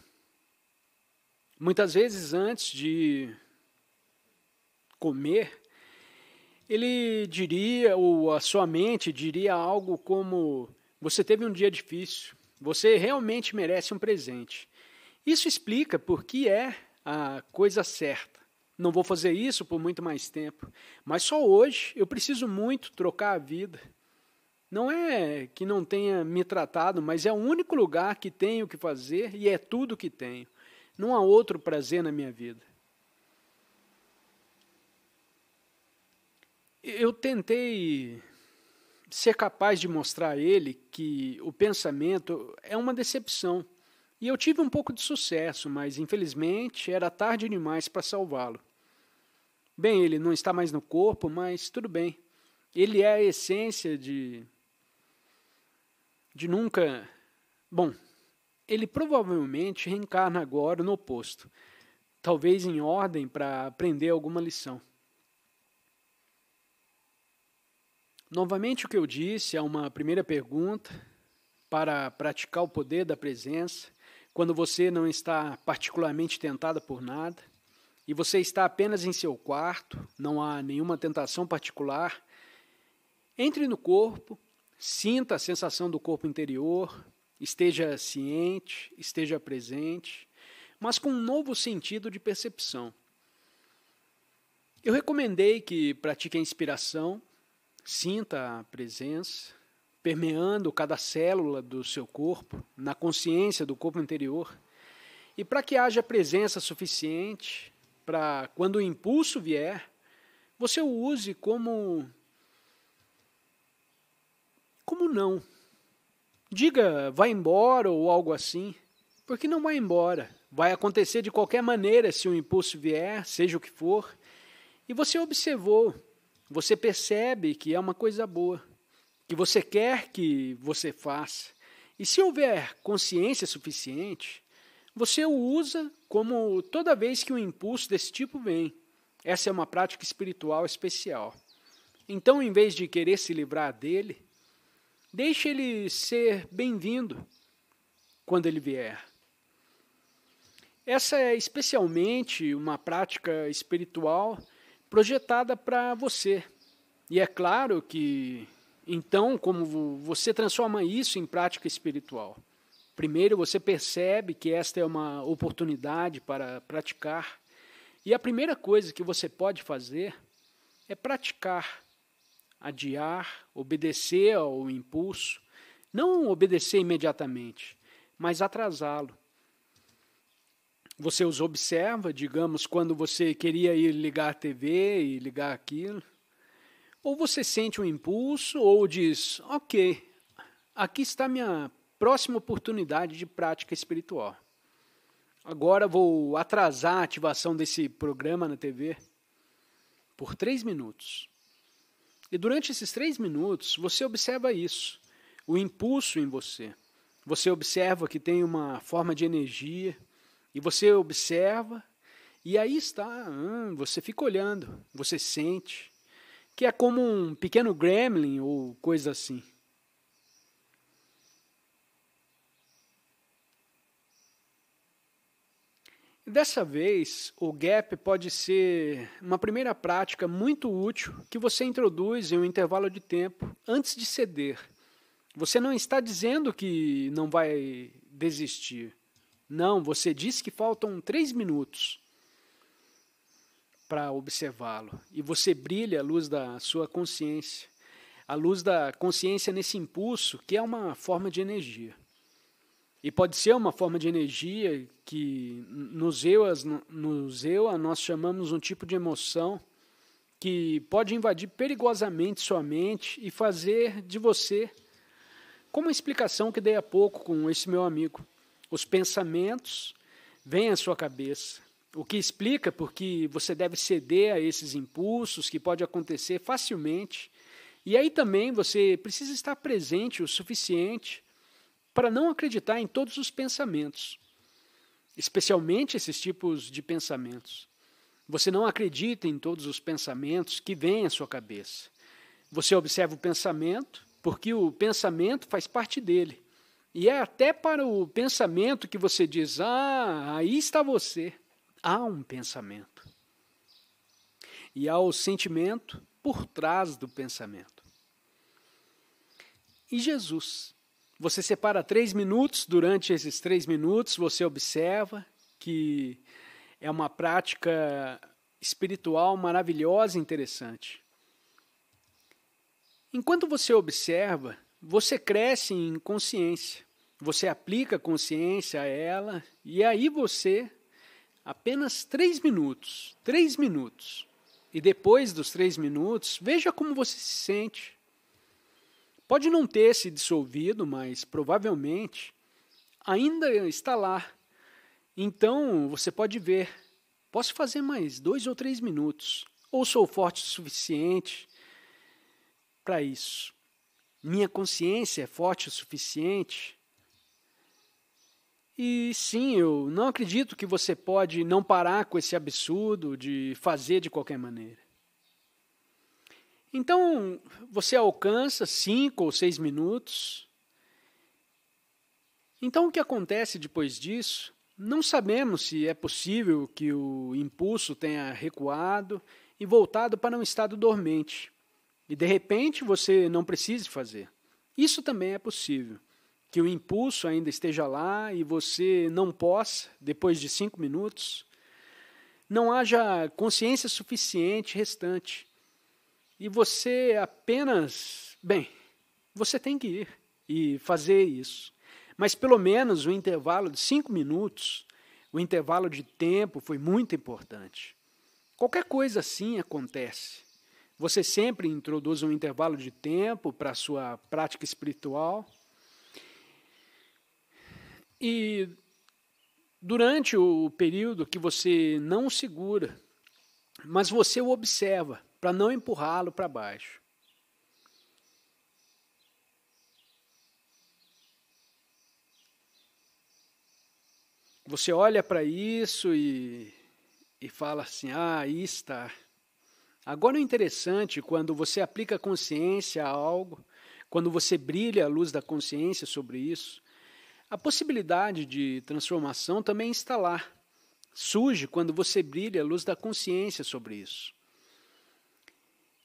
Muitas vezes antes de comer, ele diria, ou a sua mente diria algo como: Você teve um dia difícil, você realmente merece um presente. Isso explica por que é a coisa certa. Não vou fazer isso por muito mais tempo, mas só hoje eu preciso muito trocar a vida. Não é que não tenha me tratado, mas é o único lugar que tenho que fazer e é tudo que tenho. Não há outro prazer na minha vida. Eu tentei ser capaz de mostrar a ele que o pensamento é uma decepção. E eu tive um pouco de sucesso, mas infelizmente era tarde demais para salvá-lo. Bem, ele não está mais no corpo, mas tudo bem. Ele é a essência de. de nunca. Bom, ele provavelmente reencarna agora no oposto, talvez em ordem para aprender alguma lição. Novamente, o que eu disse é uma primeira pergunta para praticar o poder da presença quando você não está particularmente tentada por nada e você está apenas em seu quarto, não há nenhuma tentação particular. Entre no corpo, sinta a sensação do corpo interior, esteja ciente, esteja presente, mas com um novo sentido de percepção. Eu recomendei que pratique a inspiração Sinta a presença permeando cada célula do seu corpo, na consciência do corpo interior. E para que haja presença suficiente para quando o impulso vier, você o use como como não. Diga, vai embora ou algo assim, porque não vai embora. Vai acontecer de qualquer maneira se o impulso vier, seja o que for. E você observou você percebe que é uma coisa boa, que você quer que você faça. E se houver consciência suficiente, você o usa como toda vez que um impulso desse tipo vem. Essa é uma prática espiritual especial. Então, em vez de querer se livrar dele, deixe ele ser bem-vindo quando ele vier. Essa é especialmente uma prática espiritual projetada para você. E é claro que, então, como você transforma isso em prática espiritual? Primeiro, você percebe que esta é uma oportunidade para praticar. E a primeira coisa que você pode fazer é praticar, adiar, obedecer ao impulso. Não obedecer imediatamente, mas atrasá-lo. Você os observa, digamos, quando você queria ir ligar a TV e ligar aquilo. Ou você sente um impulso, ou diz: Ok, aqui está minha próxima oportunidade de prática espiritual. Agora vou atrasar a ativação desse programa na TV por três minutos. E durante esses três minutos, você observa isso, o impulso em você. Você observa que tem uma forma de energia, e você observa, e aí está, hum, você fica olhando, você sente, que é como um pequeno gremlin ou coisa assim. Dessa vez, o gap pode ser uma primeira prática muito útil que você introduz em um intervalo de tempo antes de ceder. Você não está dizendo que não vai desistir. Não, você diz que faltam três minutos para observá-lo. E você brilha a luz da sua consciência, a luz da consciência nesse impulso, que é uma forma de energia. E pode ser uma forma de energia que nos EUAs, nos EUA nós chamamos um tipo de emoção que pode invadir perigosamente sua mente e fazer de você, como a explicação que dei há pouco com esse meu amigo, os pensamentos vêm à sua cabeça, o que explica porque você deve ceder a esses impulsos que pode acontecer facilmente. E aí também você precisa estar presente o suficiente para não acreditar em todos os pensamentos, especialmente esses tipos de pensamentos. Você não acredita em todos os pensamentos que vêm à sua cabeça. Você observa o pensamento, porque o pensamento faz parte dele. E é até para o pensamento que você diz: Ah, aí está você. Há um pensamento. E há o sentimento por trás do pensamento. E Jesus? Você separa três minutos, durante esses três minutos você observa que é uma prática espiritual maravilhosa e interessante. Enquanto você observa, você cresce em consciência, você aplica consciência a ela, e aí você, apenas três minutos, três minutos, e depois dos três minutos, veja como você se sente. Pode não ter se dissolvido, mas provavelmente ainda está lá. Então você pode ver. Posso fazer mais dois ou três minutos. Ou sou forte o suficiente para isso. Minha consciência é forte o suficiente. E sim, eu não acredito que você pode não parar com esse absurdo de fazer de qualquer maneira. Então, você alcança cinco ou seis minutos. Então, o que acontece depois disso? Não sabemos se é possível que o impulso tenha recuado e voltado para um estado dormente. E de repente você não precise fazer. Isso também é possível. Que o impulso ainda esteja lá e você não possa, depois de cinco minutos, não haja consciência suficiente restante e você apenas, bem, você tem que ir e fazer isso. Mas pelo menos o intervalo de cinco minutos, o intervalo de tempo foi muito importante. Qualquer coisa assim acontece. Você sempre introduz um intervalo de tempo para a sua prática espiritual. E durante o período que você não segura, mas você o observa, para não empurrá-lo para baixo. Você olha para isso e, e fala assim: ah, aí está. Agora o interessante, quando você aplica consciência a algo, quando você brilha a luz da consciência sobre isso, a possibilidade de transformação também está lá. Surge quando você brilha a luz da consciência sobre isso.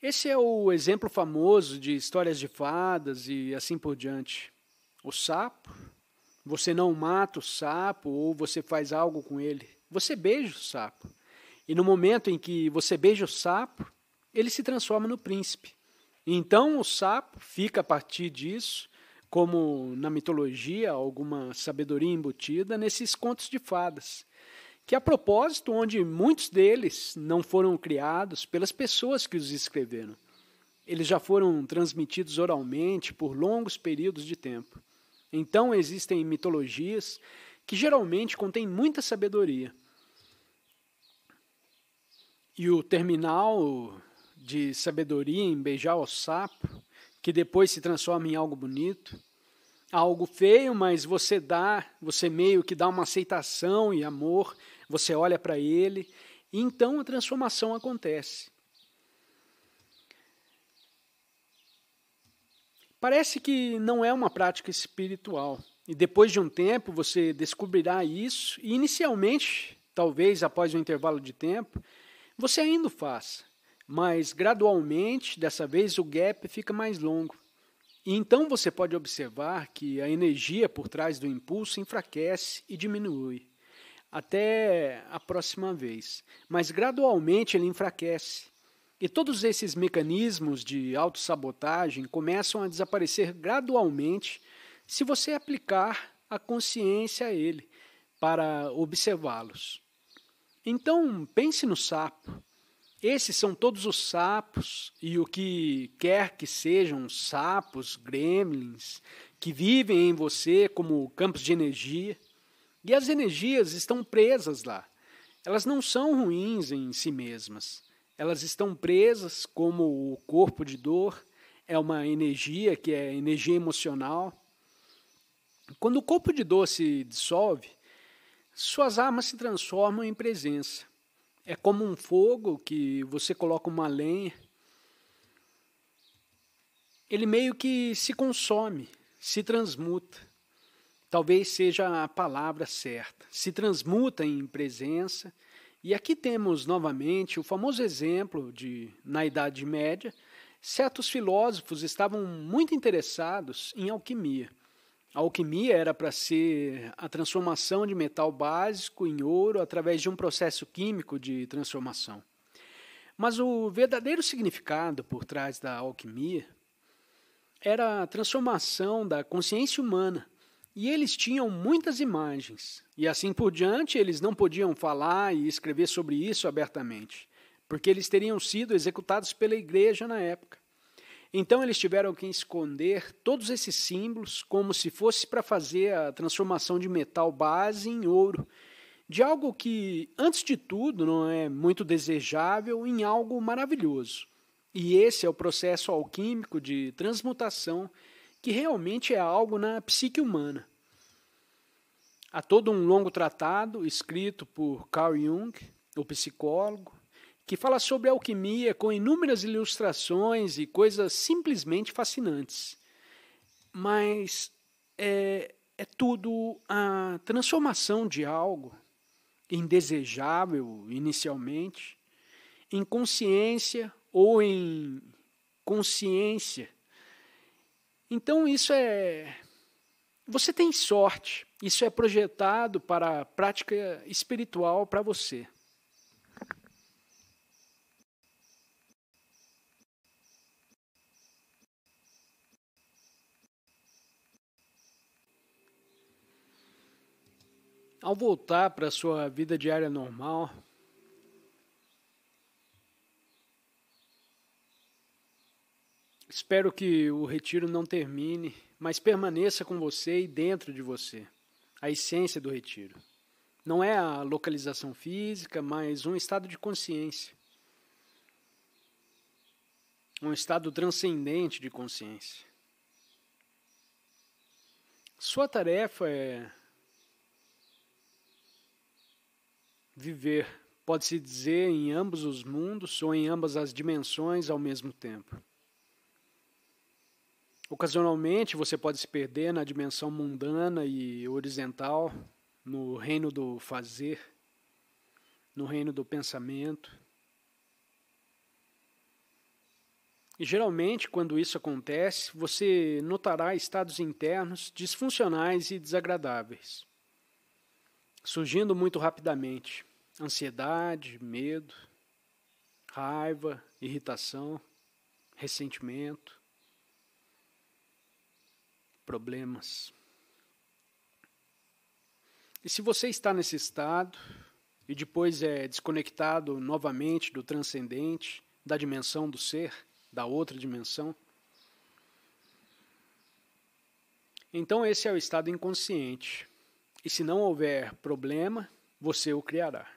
Esse é o exemplo famoso de histórias de fadas e assim por diante. O sapo, você não mata o sapo ou você faz algo com ele, você beija o sapo. E no momento em que você beija o sapo, ele se transforma no príncipe. Então o sapo fica a partir disso, como na mitologia, alguma sabedoria embutida nesses contos de fadas que a propósito, onde muitos deles não foram criados pelas pessoas que os escreveram. Eles já foram transmitidos oralmente por longos períodos de tempo. Então existem mitologias que geralmente contêm muita sabedoria. E o terminal de sabedoria em beijar o sapo, que depois se transforma em algo bonito, algo feio, mas você dá, você meio que dá uma aceitação e amor, você olha para ele, e então a transformação acontece. Parece que não é uma prática espiritual. E depois de um tempo você descobrirá isso, e inicialmente, talvez após um intervalo de tempo, você ainda o faça. Mas gradualmente, dessa vez, o gap fica mais longo. E então você pode observar que a energia por trás do impulso enfraquece e diminui até a próxima vez. Mas gradualmente ele enfraquece. E todos esses mecanismos de autossabotagem começam a desaparecer gradualmente se você aplicar a consciência a ele para observá-los. Então, pense no sapo. Esses são todos os sapos e o que quer que sejam sapos, gremlins, que vivem em você como campos de energia. E as energias estão presas lá. Elas não são ruins em si mesmas elas estão presas como o corpo de dor, é uma energia que é energia emocional. Quando o corpo de dor se dissolve, suas armas se transformam em presença. É como um fogo que você coloca uma lenha, ele meio que se consome, se transmuta. Talvez seja a palavra certa. Se transmuta em presença e aqui temos novamente o famoso exemplo de, na Idade Média, certos filósofos estavam muito interessados em alquimia. A alquimia era para ser a transformação de metal básico em ouro através de um processo químico de transformação. Mas o verdadeiro significado por trás da alquimia era a transformação da consciência humana e eles tinham muitas imagens, e assim por diante, eles não podiam falar e escrever sobre isso abertamente, porque eles teriam sido executados pela igreja na época. Então eles tiveram que esconder todos esses símbolos como se fosse para fazer a transformação de metal base em ouro, de algo que, antes de tudo, não é muito desejável, em algo maravilhoso. E esse é o processo alquímico de transmutação que realmente é algo na psique humana. Há todo um longo tratado escrito por Carl Jung, o psicólogo, que fala sobre alquimia com inúmeras ilustrações e coisas simplesmente fascinantes. Mas é, é tudo a transformação de algo indesejável inicialmente em consciência ou em consciência. Então isso é você tem sorte. Isso é projetado para a prática espiritual para você. Ao voltar para a sua vida diária normal, espero que o retiro não termine mas permaneça com você e dentro de você. A essência do retiro. Não é a localização física, mas um estado de consciência. Um estado transcendente de consciência. Sua tarefa é viver, pode-se dizer, em ambos os mundos ou em ambas as dimensões ao mesmo tempo. Ocasionalmente você pode se perder na dimensão mundana e horizontal, no reino do fazer, no reino do pensamento. E geralmente, quando isso acontece, você notará estados internos disfuncionais e desagradáveis, surgindo muito rapidamente: ansiedade, medo, raiva, irritação, ressentimento problemas. E se você está nesse estado e depois é desconectado novamente do transcendente, da dimensão do ser, da outra dimensão, Então, esse é o estado inconsciente. E se não houver problema, você o criará.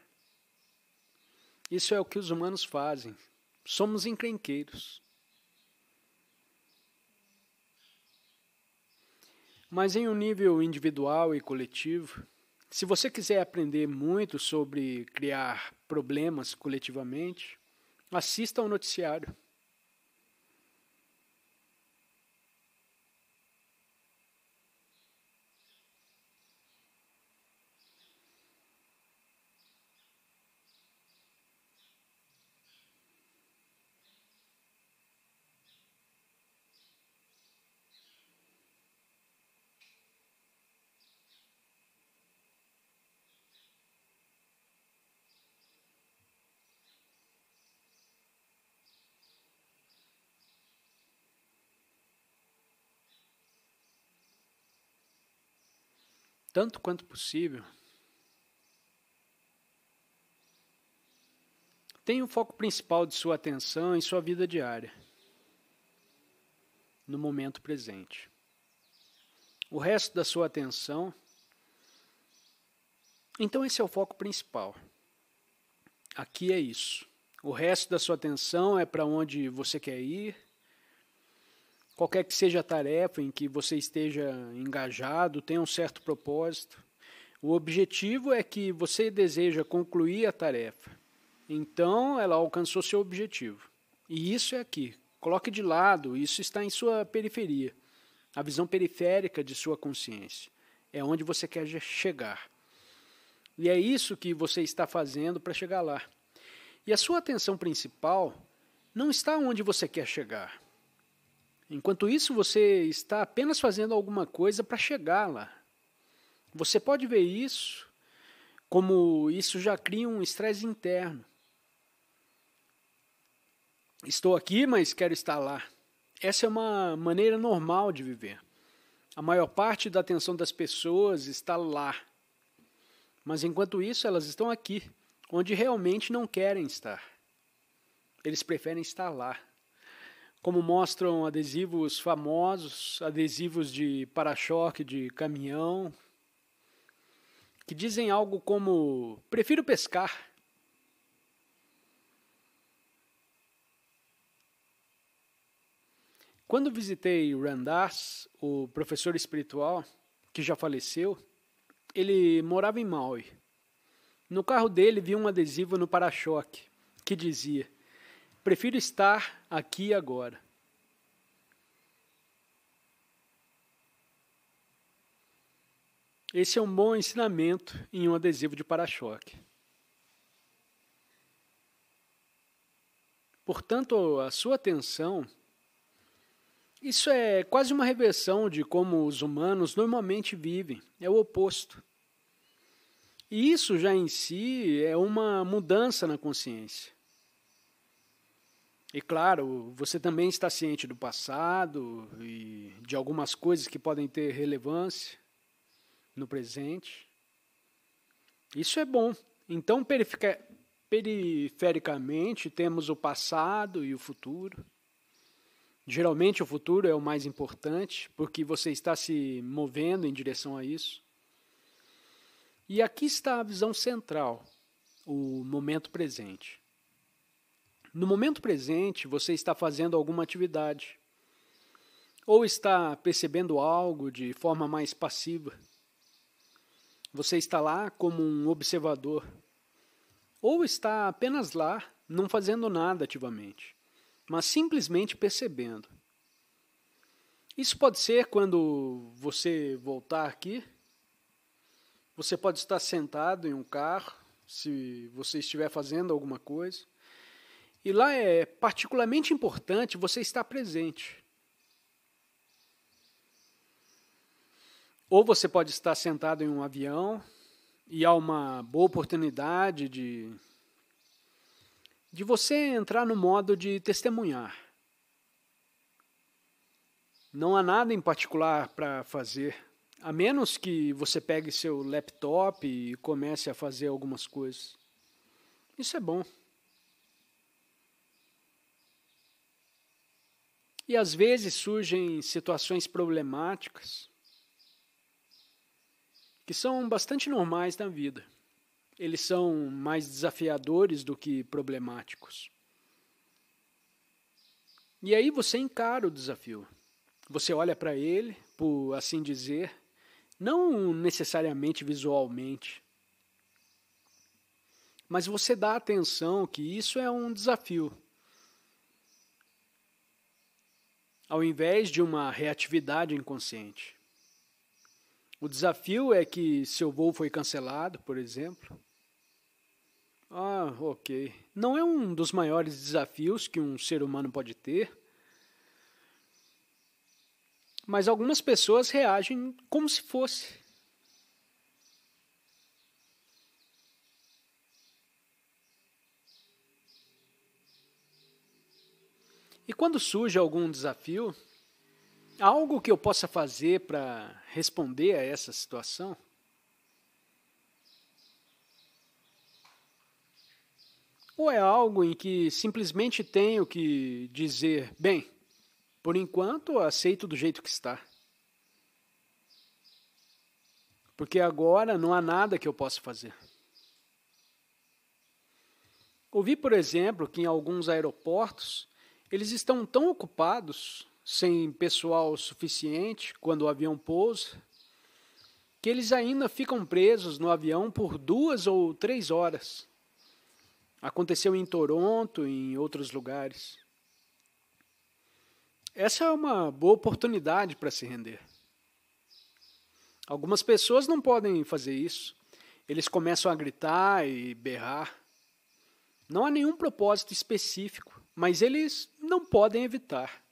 Isso é o que os humanos fazem. Somos encrenqueiros. Mas em um nível individual e coletivo, se você quiser aprender muito sobre criar problemas coletivamente, assista ao noticiário. Tanto quanto possível, tenha o foco principal de sua atenção em sua vida diária, no momento presente. O resto da sua atenção. Então, esse é o foco principal. Aqui é isso. O resto da sua atenção é para onde você quer ir qualquer que seja a tarefa em que você esteja engajado, tenha um certo propósito. O objetivo é que você deseja concluir a tarefa. Então, ela alcançou seu objetivo. E isso é aqui. Coloque de lado, isso está em sua periferia. A visão periférica de sua consciência. É onde você quer chegar. E é isso que você está fazendo para chegar lá. E a sua atenção principal não está onde você quer chegar. Enquanto isso, você está apenas fazendo alguma coisa para chegar lá. Você pode ver isso como isso já cria um estresse interno. Estou aqui, mas quero estar lá. Essa é uma maneira normal de viver. A maior parte da atenção das pessoas está lá. Mas enquanto isso, elas estão aqui, onde realmente não querem estar. Eles preferem estar lá como mostram adesivos famosos, adesivos de para-choque de caminhão, que dizem algo como: prefiro pescar. Quando visitei Randas, o professor espiritual, que já faleceu, ele morava em Maui. No carro dele vi um adesivo no para-choque que dizia: Prefiro estar aqui agora. Esse é um bom ensinamento em um adesivo de para-choque. Portanto, a sua atenção. Isso é quase uma reversão de como os humanos normalmente vivem, é o oposto. E isso já em si é uma mudança na consciência. E claro, você também está ciente do passado e de algumas coisas que podem ter relevância no presente. Isso é bom. Então, perifericamente, temos o passado e o futuro. Geralmente, o futuro é o mais importante, porque você está se movendo em direção a isso. E aqui está a visão central, o momento presente. No momento presente, você está fazendo alguma atividade. Ou está percebendo algo de forma mais passiva. Você está lá como um observador. Ou está apenas lá, não fazendo nada ativamente, mas simplesmente percebendo. Isso pode ser quando você voltar aqui. Você pode estar sentado em um carro, se você estiver fazendo alguma coisa. E lá é particularmente importante você estar presente. Ou você pode estar sentado em um avião e há uma boa oportunidade de, de você entrar no modo de testemunhar. Não há nada em particular para fazer, a menos que você pegue seu laptop e comece a fazer algumas coisas. Isso é bom. E às vezes surgem situações problemáticas que são bastante normais na vida. Eles são mais desafiadores do que problemáticos. E aí você encara o desafio. Você olha para ele, por assim dizer, não necessariamente visualmente, mas você dá atenção que isso é um desafio. Ao invés de uma reatividade inconsciente. O desafio é que seu voo foi cancelado, por exemplo. Ah, ok. Não é um dos maiores desafios que um ser humano pode ter. Mas algumas pessoas reagem como se fosse. E quando surge algum desafio, algo que eu possa fazer para responder a essa situação? Ou é algo em que simplesmente tenho que dizer, bem, por enquanto aceito do jeito que está. Porque agora não há nada que eu possa fazer. Ouvi, por exemplo, que em alguns aeroportos eles estão tão ocupados sem pessoal suficiente quando o avião pousa, que eles ainda ficam presos no avião por duas ou três horas. Aconteceu em Toronto e em outros lugares. Essa é uma boa oportunidade para se render. Algumas pessoas não podem fazer isso. Eles começam a gritar e berrar. Não há nenhum propósito específico, mas eles não podem evitar.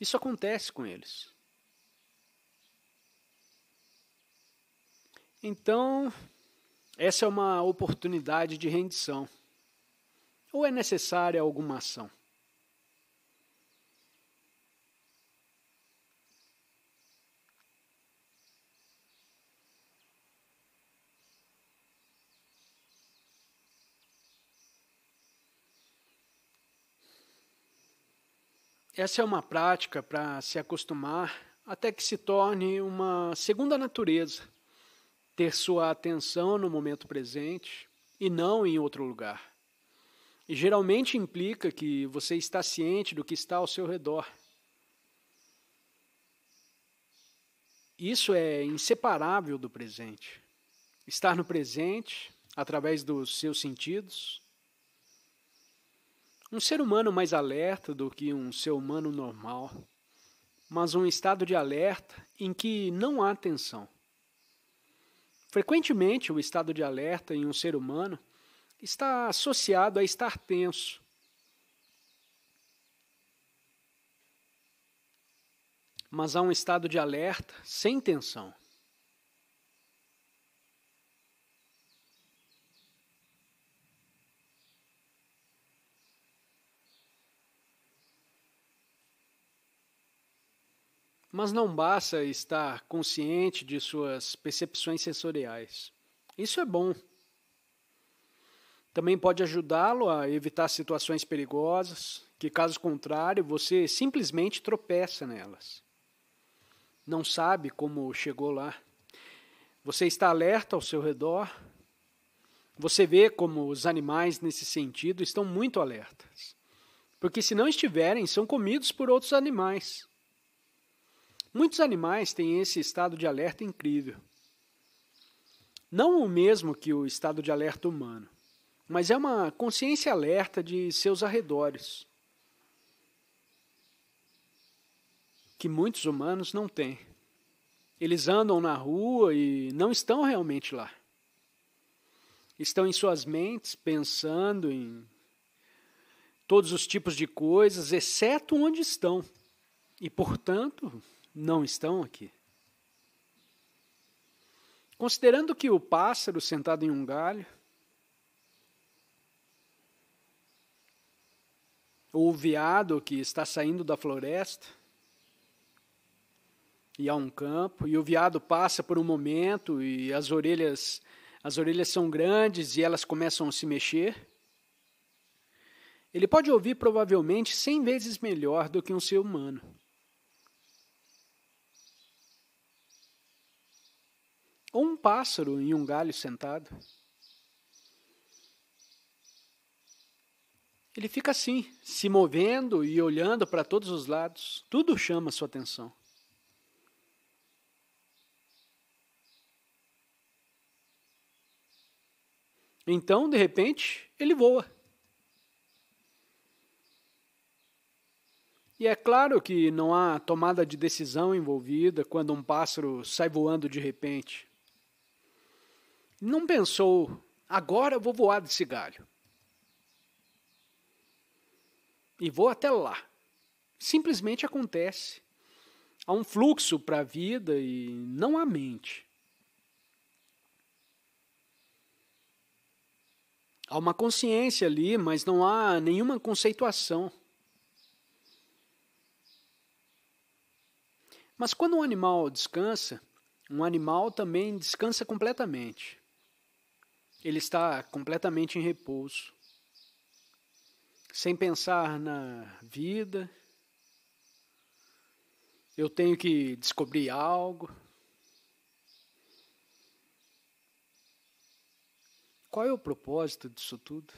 Isso acontece com eles. Então, essa é uma oportunidade de rendição. Ou é necessária alguma ação? Essa é uma prática para se acostumar até que se torne uma segunda natureza, ter sua atenção no momento presente e não em outro lugar. E geralmente implica que você está ciente do que está ao seu redor. Isso é inseparável do presente. Estar no presente, através dos seus sentidos, um ser humano mais alerta do que um ser humano normal, mas um estado de alerta em que não há tensão. Frequentemente, o estado de alerta em um ser humano está associado a estar tenso. Mas há um estado de alerta sem tensão. Mas não basta estar consciente de suas percepções sensoriais. Isso é bom. Também pode ajudá-lo a evitar situações perigosas, que caso contrário você simplesmente tropeça nelas. Não sabe como chegou lá. Você está alerta ao seu redor. Você vê como os animais, nesse sentido, estão muito alertas. Porque se não estiverem, são comidos por outros animais. Muitos animais têm esse estado de alerta incrível. Não o mesmo que o estado de alerta humano, mas é uma consciência alerta de seus arredores, que muitos humanos não têm. Eles andam na rua e não estão realmente lá. Estão em suas mentes pensando em todos os tipos de coisas, exceto onde estão. E, portanto, não estão aqui. Considerando que o pássaro sentado em um galho, ou o veado que está saindo da floresta, e há um campo, e o veado passa por um momento e as orelhas, as orelhas são grandes e elas começam a se mexer. Ele pode ouvir provavelmente cem vezes melhor do que um ser humano. Ou um pássaro em um galho sentado. Ele fica assim, se movendo e olhando para todos os lados. Tudo chama sua atenção. Então, de repente, ele voa. E é claro que não há tomada de decisão envolvida quando um pássaro sai voando de repente. Não pensou, agora eu vou voar desse galho. E vou até lá. Simplesmente acontece. Há um fluxo para a vida e não há mente. Há uma consciência ali, mas não há nenhuma conceituação. Mas quando um animal descansa, um animal também descansa completamente. Ele está completamente em repouso, sem pensar na vida. Eu tenho que descobrir algo. Qual é o propósito disso tudo?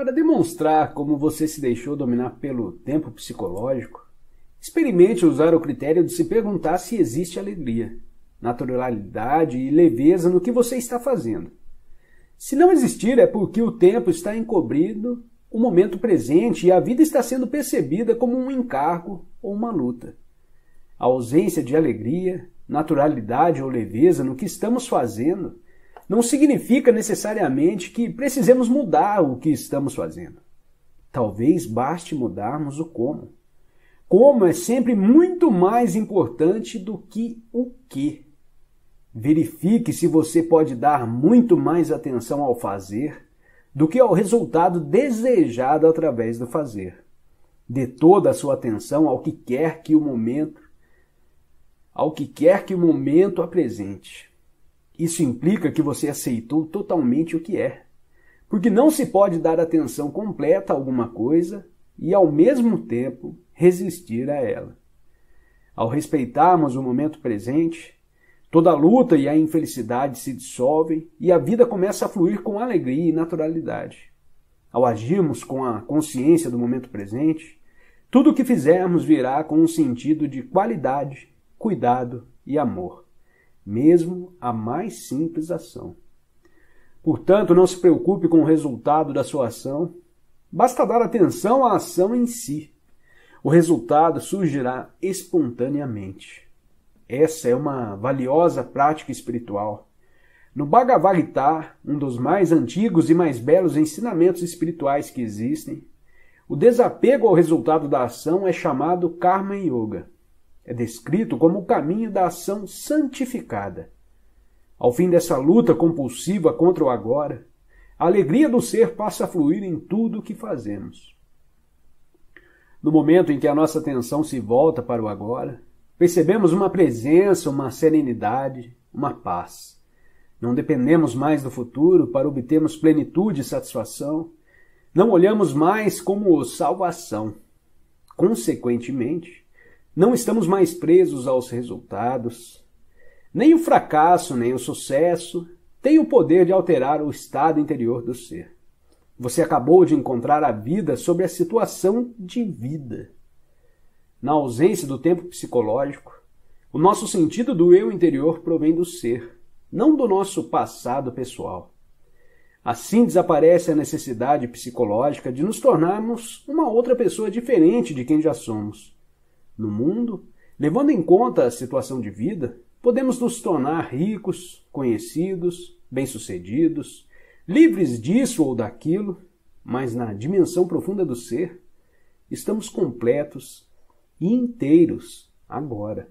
Para demonstrar como você se deixou dominar pelo tempo psicológico, experimente usar o critério de se perguntar se existe alegria, naturalidade e leveza no que você está fazendo. Se não existir, é porque o tempo está encobrindo o momento presente e a vida está sendo percebida como um encargo ou uma luta. A ausência de alegria, naturalidade ou leveza no que estamos fazendo não significa necessariamente que precisemos mudar o que estamos fazendo. Talvez baste mudarmos o como. Como é sempre muito mais importante do que o que. Verifique se você pode dar muito mais atenção ao fazer do que ao resultado desejado através do fazer. Dê toda a sua atenção ao que quer que o momento ao que quer que o momento apresente. Isso implica que você aceitou totalmente o que é, porque não se pode dar atenção completa a alguma coisa e ao mesmo tempo resistir a ela. Ao respeitarmos o momento presente, Toda a luta e a infelicidade se dissolvem e a vida começa a fluir com alegria e naturalidade. Ao agirmos com a consciência do momento presente, tudo o que fizermos virá com um sentido de qualidade, cuidado e amor, mesmo a mais simples ação. Portanto, não se preocupe com o resultado da sua ação, basta dar atenção à ação em si. O resultado surgirá espontaneamente. Essa é uma valiosa prática espiritual. No Bhagavad Gita, um dos mais antigos e mais belos ensinamentos espirituais que existem, o desapego ao resultado da ação é chamado Karma Yoga. É descrito como o caminho da ação santificada. Ao fim dessa luta compulsiva contra o agora, a alegria do ser passa a fluir em tudo o que fazemos. No momento em que a nossa atenção se volta para o agora, Percebemos uma presença, uma serenidade, uma paz. Não dependemos mais do futuro para obtermos plenitude e satisfação. Não olhamos mais como salvação. Consequentemente, não estamos mais presos aos resultados. Nem o fracasso, nem o sucesso têm o poder de alterar o estado interior do ser. Você acabou de encontrar a vida sobre a situação de vida na ausência do tempo psicológico, o nosso sentido do eu interior provém do ser, não do nosso passado pessoal. Assim desaparece a necessidade psicológica de nos tornarmos uma outra pessoa diferente de quem já somos. No mundo, levando em conta a situação de vida, podemos nos tornar ricos, conhecidos, bem-sucedidos, livres disso ou daquilo, mas na dimensão profunda do ser, estamos completos e inteiros agora.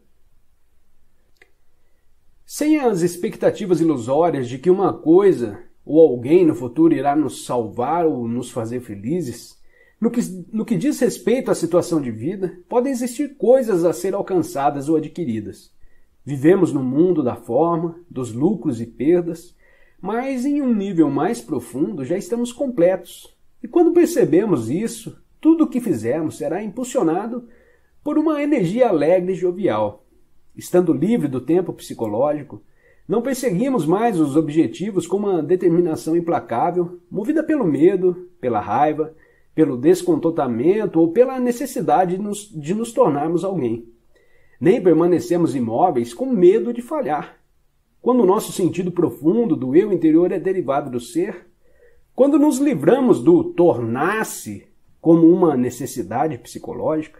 Sem as expectativas ilusórias de que uma coisa ou alguém no futuro irá nos salvar ou nos fazer felizes, no que, no que diz respeito à situação de vida, podem existir coisas a ser alcançadas ou adquiridas. Vivemos no mundo da forma, dos lucros e perdas, mas em um nível mais profundo já estamos completos. E quando percebemos isso, tudo o que fizermos será impulsionado por uma energia alegre e jovial. Estando livre do tempo psicológico, não perseguimos mais os objetivos com uma determinação implacável, movida pelo medo, pela raiva, pelo descontentamento ou pela necessidade de nos, de nos tornarmos alguém. Nem permanecemos imóveis com medo de falhar. Quando o nosso sentido profundo do eu interior é derivado do ser, quando nos livramos do tornar-se como uma necessidade psicológica,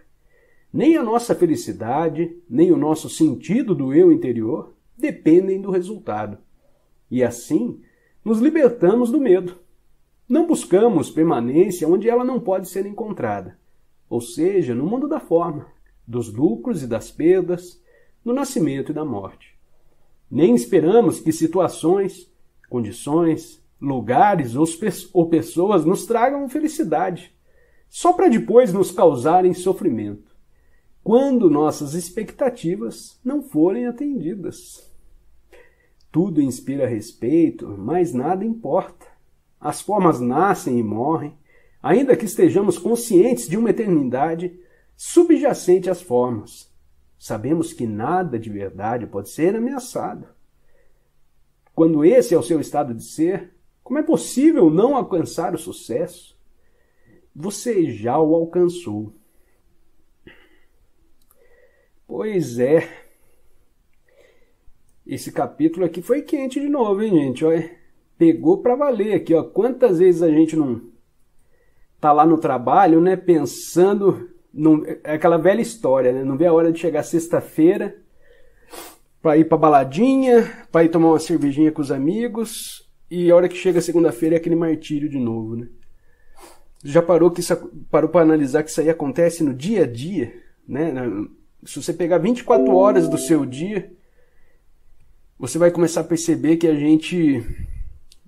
nem a nossa felicidade, nem o nosso sentido do eu interior dependem do resultado. E assim, nos libertamos do medo. Não buscamos permanência onde ela não pode ser encontrada, ou seja, no mundo da forma, dos lucros e das perdas, do nascimento e da morte. Nem esperamos que situações, condições, lugares ou pessoas nos tragam felicidade, só para depois nos causarem sofrimento, quando nossas expectativas não forem atendidas. Tudo inspira respeito, mas nada importa. As formas nascem e morrem, ainda que estejamos conscientes de uma eternidade subjacente às formas. Sabemos que nada de verdade pode ser ameaçado. Quando esse é o seu estado de ser, como é possível não alcançar o sucesso? Você já o alcançou. Pois é. Esse capítulo aqui foi quente de novo, hein, gente? Olha, pegou para valer aqui, ó. Quantas vezes a gente não tá lá no trabalho, né, pensando num, é aquela velha história, né? Não vê a hora de chegar sexta-feira para ir para baladinha, para ir tomar uma cervejinha com os amigos, e a hora que chega segunda-feira é aquele martírio de novo, né? Já parou que isso, parou para analisar que isso aí acontece no dia a dia, né? Se você pegar 24 horas do seu dia, você vai começar a perceber que a gente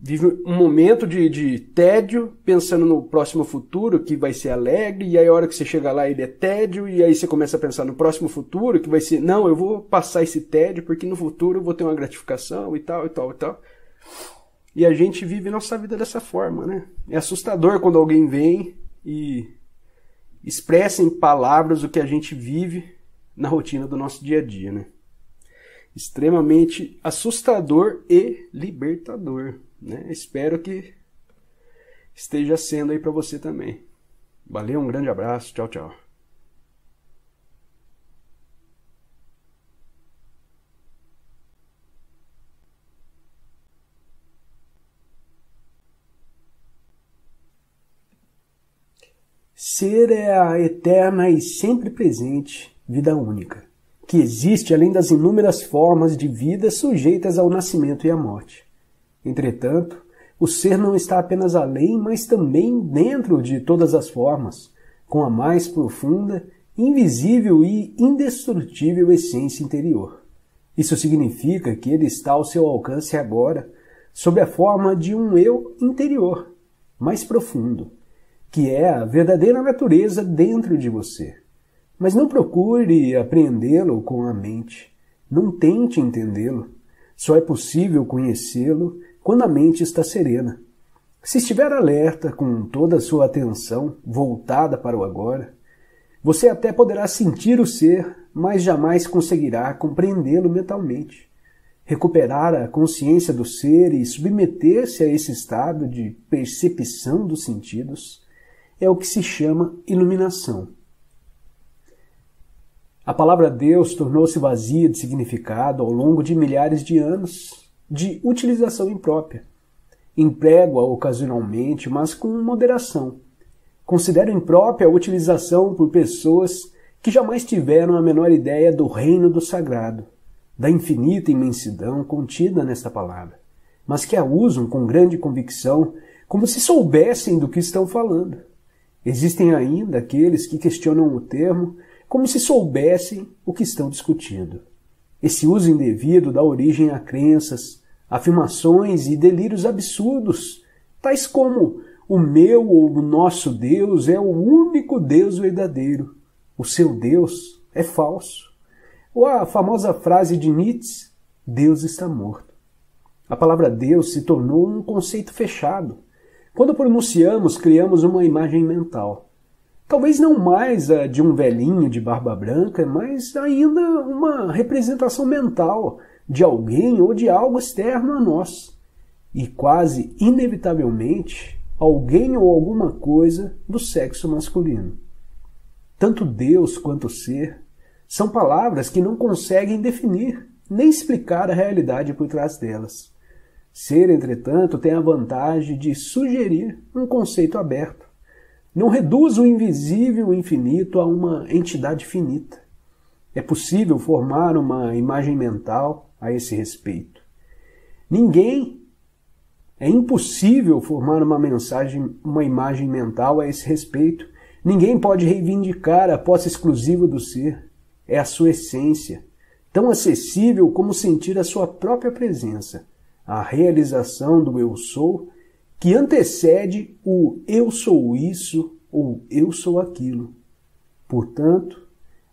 vive um momento de, de, tédio, pensando no próximo futuro, que vai ser alegre, e aí a hora que você chega lá ele é tédio, e aí você começa a pensar no próximo futuro, que vai ser, não, eu vou passar esse tédio, porque no futuro eu vou ter uma gratificação e tal, e tal, e tal. E a gente vive nossa vida dessa forma, né? É assustador quando alguém vem e expressa em palavras o que a gente vive na rotina do nosso dia a dia, né? Extremamente assustador e libertador. Né? Espero que esteja sendo aí para você também. Valeu, um grande abraço, tchau, tchau. Ser é a eterna e sempre presente vida única, que existe além das inúmeras formas de vida sujeitas ao nascimento e à morte. Entretanto, o ser não está apenas além, mas também dentro de todas as formas, com a mais profunda, invisível e indestrutível essência interior. Isso significa que ele está ao seu alcance agora, sob a forma de um eu interior, mais profundo, que é a verdadeira natureza dentro de você. Mas não procure apreendê-lo com a mente. Não tente entendê-lo. Só é possível conhecê-lo quando a mente está serena. Se estiver alerta, com toda a sua atenção voltada para o agora, você até poderá sentir o ser, mas jamais conseguirá compreendê-lo mentalmente. Recuperar a consciência do ser e submeter-se a esse estado de percepção dos sentidos é o que se chama iluminação. A palavra Deus tornou-se vazia de significado ao longo de milhares de anos de utilização imprópria. Emprego-a ocasionalmente, mas com moderação. Considero imprópria a utilização por pessoas que jamais tiveram a menor ideia do reino do sagrado, da infinita imensidão contida nesta palavra, mas que a usam com grande convicção, como se soubessem do que estão falando. Existem ainda aqueles que questionam o termo como se soubessem o que estão discutindo. Esse uso indevido dá origem a crenças, afirmações e delírios absurdos, tais como o meu ou o nosso Deus é o único Deus verdadeiro, o seu Deus é falso. Ou a famosa frase de Nietzsche: Deus está morto. A palavra Deus se tornou um conceito fechado. Quando pronunciamos, criamos uma imagem mental. Talvez não mais a de um velhinho de barba branca, mas ainda uma representação mental de alguém ou de algo externo a nós. E quase inevitavelmente, alguém ou alguma coisa do sexo masculino. Tanto Deus quanto ser são palavras que não conseguem definir nem explicar a realidade por trás delas. Ser, entretanto, tem a vantagem de sugerir um conceito aberto. Não reduz o invisível infinito a uma entidade finita. É possível formar uma imagem mental a esse respeito. Ninguém é impossível formar uma mensagem, uma imagem mental a esse respeito. Ninguém pode reivindicar a posse exclusiva do ser. É a sua essência, tão acessível como sentir a sua própria presença a realização do eu sou, que antecede o eu sou isso ou eu sou aquilo. Portanto,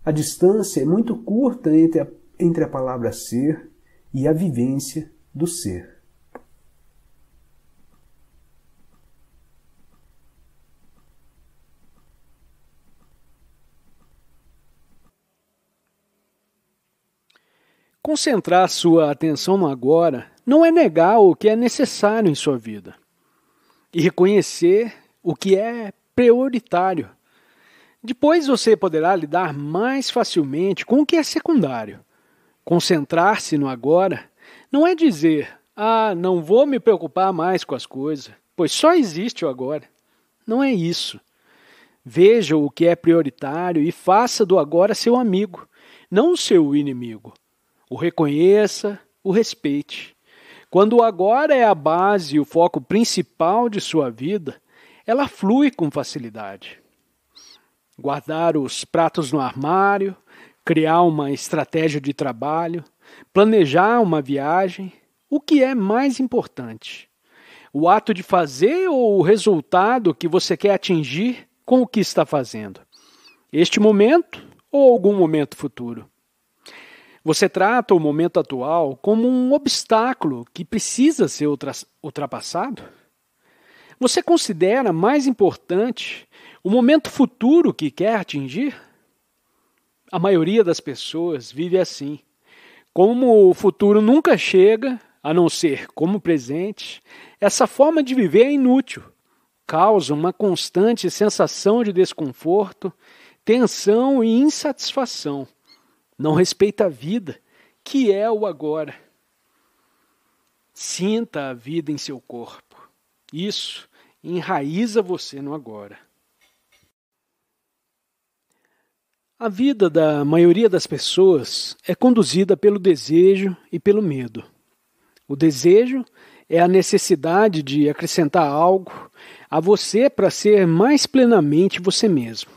a distância é muito curta entre a, entre a palavra ser e a vivência do ser. Concentrar sua atenção no agora não é negar o que é necessário em sua vida e reconhecer o que é prioritário. Depois você poderá lidar mais facilmente com o que é secundário. Concentrar-se no agora não é dizer, ah, não vou me preocupar mais com as coisas, pois só existe o agora. Não é isso. Veja o que é prioritário e faça do agora seu amigo, não seu inimigo. O reconheça, o respeite. Quando o agora é a base e o foco principal de sua vida, ela flui com facilidade. Guardar os pratos no armário, criar uma estratégia de trabalho, planejar uma viagem, o que é mais importante? O ato de fazer ou o resultado que você quer atingir com o que está fazendo? Este momento ou algum momento futuro? Você trata o momento atual como um obstáculo que precisa ser ultrapassado? Você considera mais importante o momento futuro que quer atingir? A maioria das pessoas vive assim. Como o futuro nunca chega, a não ser como presente, essa forma de viver é inútil. Causa uma constante sensação de desconforto, tensão e insatisfação não respeita a vida, que é o agora. Sinta a vida em seu corpo. Isso enraiza você no agora. A vida da maioria das pessoas é conduzida pelo desejo e pelo medo. O desejo é a necessidade de acrescentar algo a você para ser mais plenamente você mesmo.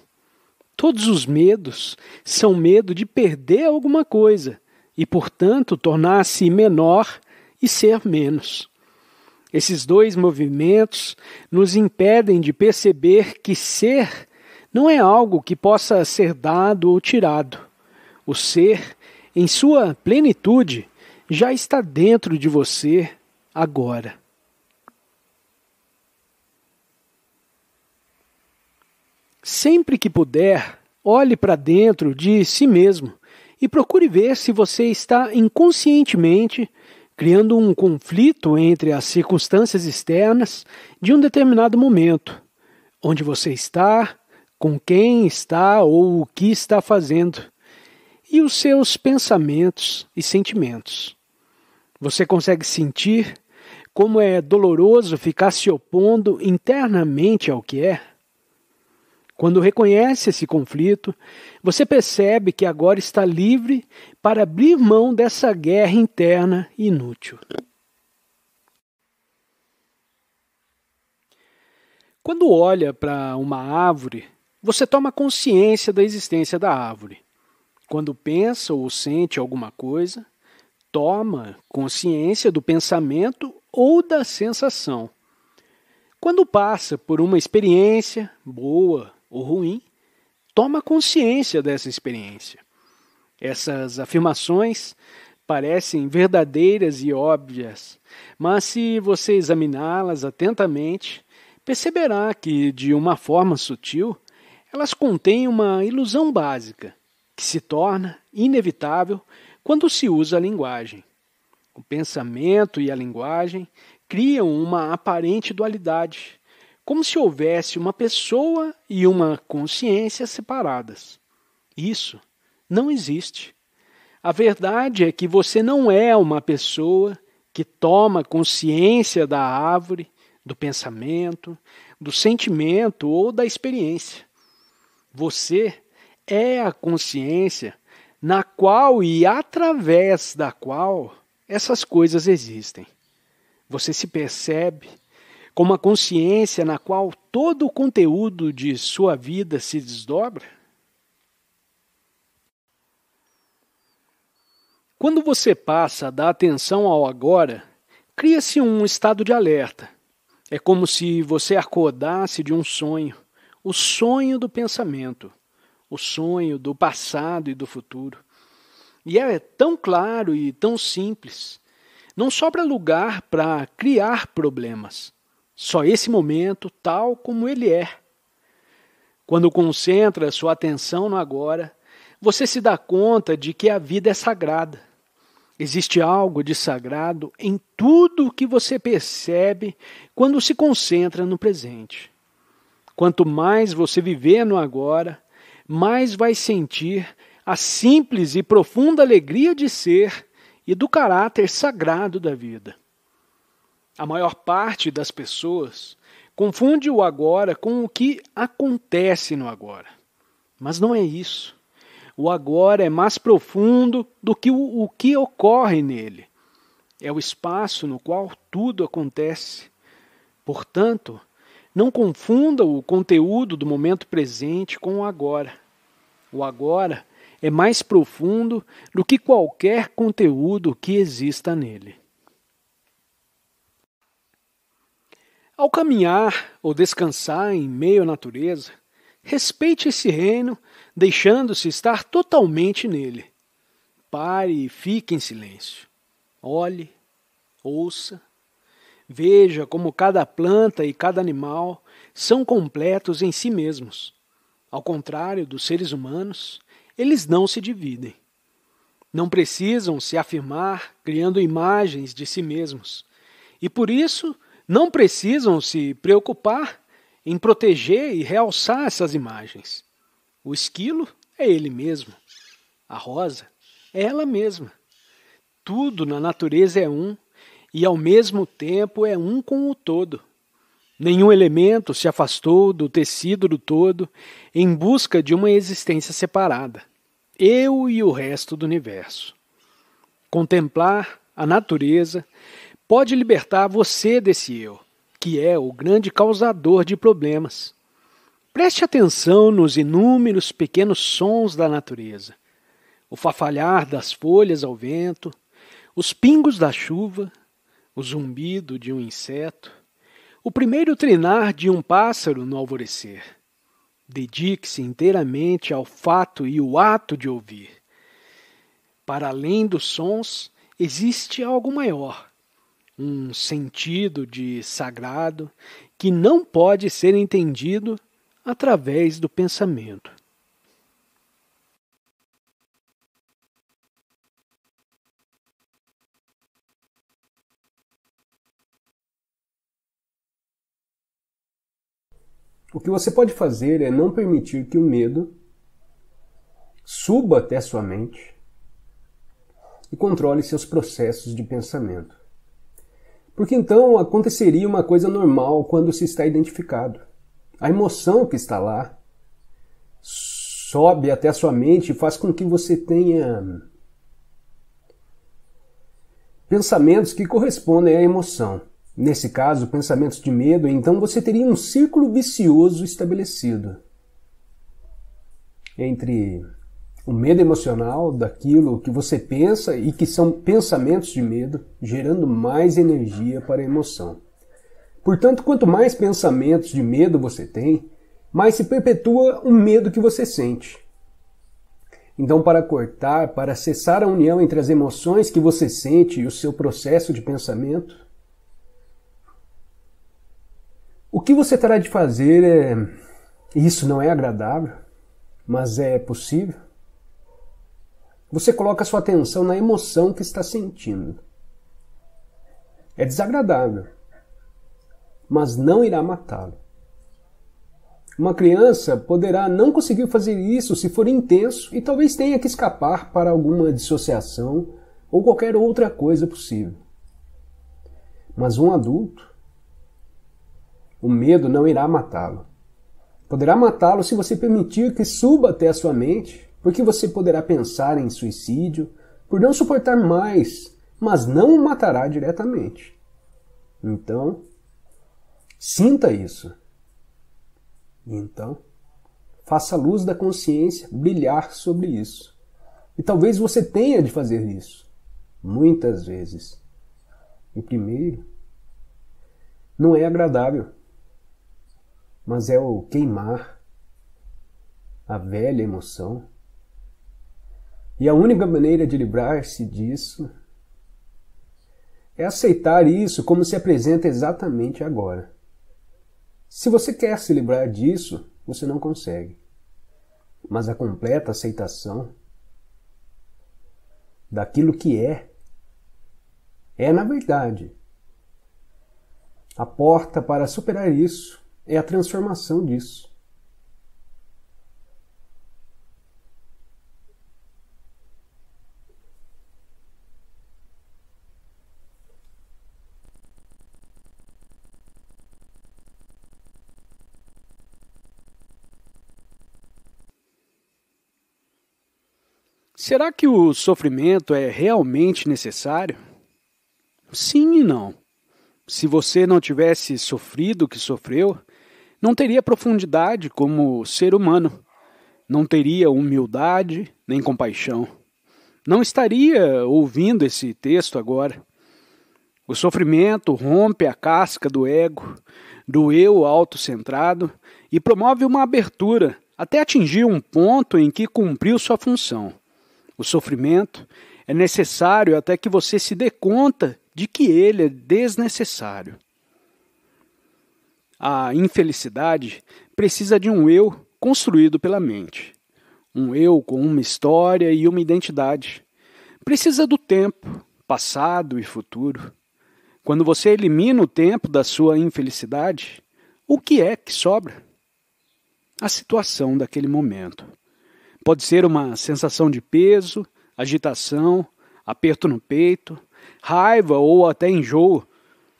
Todos os medos são medo de perder alguma coisa e, portanto, tornar-se menor e ser menos. Esses dois movimentos nos impedem de perceber que ser não é algo que possa ser dado ou tirado. O ser, em sua plenitude, já está dentro de você agora. Sempre que puder, olhe para dentro de si mesmo e procure ver se você está inconscientemente criando um conflito entre as circunstâncias externas de um determinado momento, onde você está, com quem está ou o que está fazendo, e os seus pensamentos e sentimentos. Você consegue sentir como é doloroso ficar se opondo internamente ao que é? Quando reconhece esse conflito, você percebe que agora está livre para abrir mão dessa guerra interna inútil. Quando olha para uma árvore, você toma consciência da existência da árvore. Quando pensa ou sente alguma coisa, toma consciência do pensamento ou da sensação. Quando passa por uma experiência, boa ou ruim, toma consciência dessa experiência. Essas afirmações parecem verdadeiras e óbvias, mas se você examiná-las atentamente, perceberá que, de uma forma sutil, elas contêm uma ilusão básica, que se torna inevitável quando se usa a linguagem. O pensamento e a linguagem criam uma aparente dualidade, como se houvesse uma pessoa e uma consciência separadas. Isso não existe. A verdade é que você não é uma pessoa que toma consciência da árvore, do pensamento, do sentimento ou da experiência. Você é a consciência na qual e através da qual essas coisas existem. Você se percebe como a consciência na qual todo o conteúdo de sua vida se desdobra? Quando você passa a dar atenção ao agora, cria-se um estado de alerta. É como se você acordasse de um sonho, o sonho do pensamento, o sonho do passado e do futuro. E é tão claro e tão simples. Não sobra lugar para criar problemas. Só esse momento, tal como ele é. Quando concentra sua atenção no agora, você se dá conta de que a vida é sagrada. Existe algo de sagrado em tudo o que você percebe quando se concentra no presente. Quanto mais você viver no agora, mais vai sentir a simples e profunda alegria de ser e do caráter sagrado da vida. A maior parte das pessoas confunde o agora com o que acontece no agora. Mas não é isso. O agora é mais profundo do que o, o que ocorre nele. É o espaço no qual tudo acontece. Portanto, não confunda o conteúdo do momento presente com o agora. O agora é mais profundo do que qualquer conteúdo que exista nele. Ao caminhar ou descansar em meio à natureza, respeite esse reino deixando-se estar totalmente nele. Pare e fique em silêncio. Olhe, ouça, veja como cada planta e cada animal são completos em si mesmos. Ao contrário dos seres humanos, eles não se dividem. Não precisam se afirmar criando imagens de si mesmos. E por isso, não precisam se preocupar em proteger e realçar essas imagens. O esquilo é ele mesmo. A rosa é ela mesma. Tudo na natureza é um e ao mesmo tempo é um com o todo. Nenhum elemento se afastou do tecido do todo em busca de uma existência separada. Eu e o resto do universo. Contemplar a natureza pode libertar você desse eu, que é o grande causador de problemas. Preste atenção nos inúmeros pequenos sons da natureza: o fafalhar das folhas ao vento, os pingos da chuva, o zumbido de um inseto, o primeiro trinar de um pássaro no alvorecer. Dedique-se inteiramente ao fato e o ato de ouvir. Para além dos sons, existe algo maior, um sentido de sagrado que não pode ser entendido através do pensamento. O que você pode fazer é não permitir que o medo suba até sua mente e controle seus processos de pensamento. Porque então aconteceria uma coisa normal quando se está identificado. A emoção que está lá sobe até a sua mente e faz com que você tenha pensamentos que correspondem à emoção. Nesse caso, pensamentos de medo, então você teria um círculo vicioso estabelecido entre o medo emocional daquilo que você pensa e que são pensamentos de medo, gerando mais energia para a emoção. Portanto, quanto mais pensamentos de medo você tem, mais se perpetua o medo que você sente. Então, para cortar, para cessar a união entre as emoções que você sente e o seu processo de pensamento, o que você terá de fazer é. Isso não é agradável, mas é possível. Você coloca sua atenção na emoção que está sentindo. É desagradável, mas não irá matá-lo. Uma criança poderá não conseguir fazer isso se for intenso e talvez tenha que escapar para alguma dissociação ou qualquer outra coisa possível. Mas um adulto, o medo não irá matá-lo. Poderá matá-lo se você permitir que suba até a sua mente, porque você poderá pensar em suicídio por não suportar mais, mas não o matará diretamente. Então, sinta isso então, faça a luz da consciência brilhar sobre isso. E talvez você tenha de fazer isso, muitas vezes. E primeiro, não é agradável, mas é o queimar a velha emoção. E a única maneira de livrar-se disso é aceitar isso como se apresenta exatamente agora. Se você quer se livrar disso, você não consegue. Mas a completa aceitação daquilo que é, é na verdade. A porta para superar isso é a transformação disso. Será que o sofrimento é realmente necessário? Sim e não. Se você não tivesse sofrido o que sofreu, não teria profundidade como ser humano, não teria humildade nem compaixão. Não estaria ouvindo esse texto agora. O sofrimento rompe a casca do ego, do eu autocentrado e promove uma abertura até atingir um ponto em que cumpriu sua função o sofrimento, é necessário até que você se dê conta de que ele é desnecessário. A infelicidade precisa de um eu construído pela mente. Um eu com uma história e uma identidade. Precisa do tempo, passado e futuro. Quando você elimina o tempo da sua infelicidade, o que é que sobra? A situação daquele momento. Pode ser uma sensação de peso, agitação, aperto no peito, raiva ou até enjoo.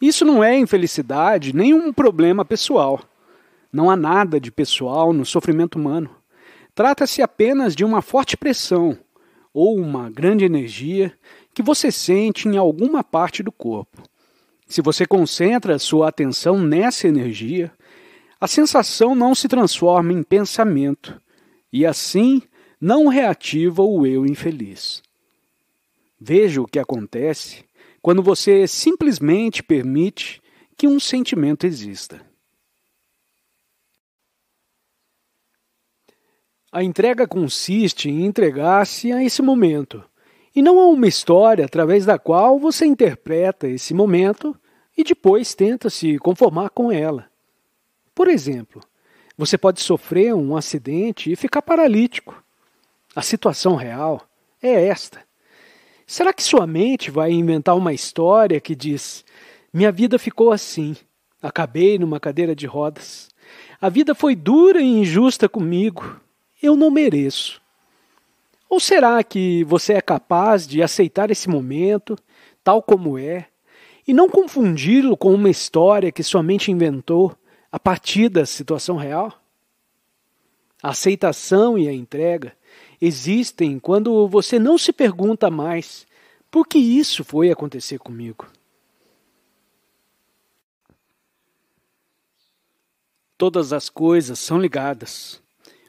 Isso não é infelicidade nem um problema pessoal. Não há nada de pessoal no sofrimento humano. Trata-se apenas de uma forte pressão ou uma grande energia que você sente em alguma parte do corpo. Se você concentra sua atenção nessa energia, a sensação não se transforma em pensamento e assim não reativa o eu infeliz. Veja o que acontece quando você simplesmente permite que um sentimento exista. A entrega consiste em entregar-se a esse momento, e não a uma história através da qual você interpreta esse momento e depois tenta se conformar com ela. Por exemplo, você pode sofrer um acidente e ficar paralítico. A situação real é esta. Será que sua mente vai inventar uma história que diz: Minha vida ficou assim, acabei numa cadeira de rodas, a vida foi dura e injusta comigo, eu não mereço? Ou será que você é capaz de aceitar esse momento, tal como é, e não confundi-lo com uma história que sua mente inventou a partir da situação real? A aceitação e a entrega existem quando você não se pergunta mais por que isso foi acontecer comigo. Todas as coisas são ligadas.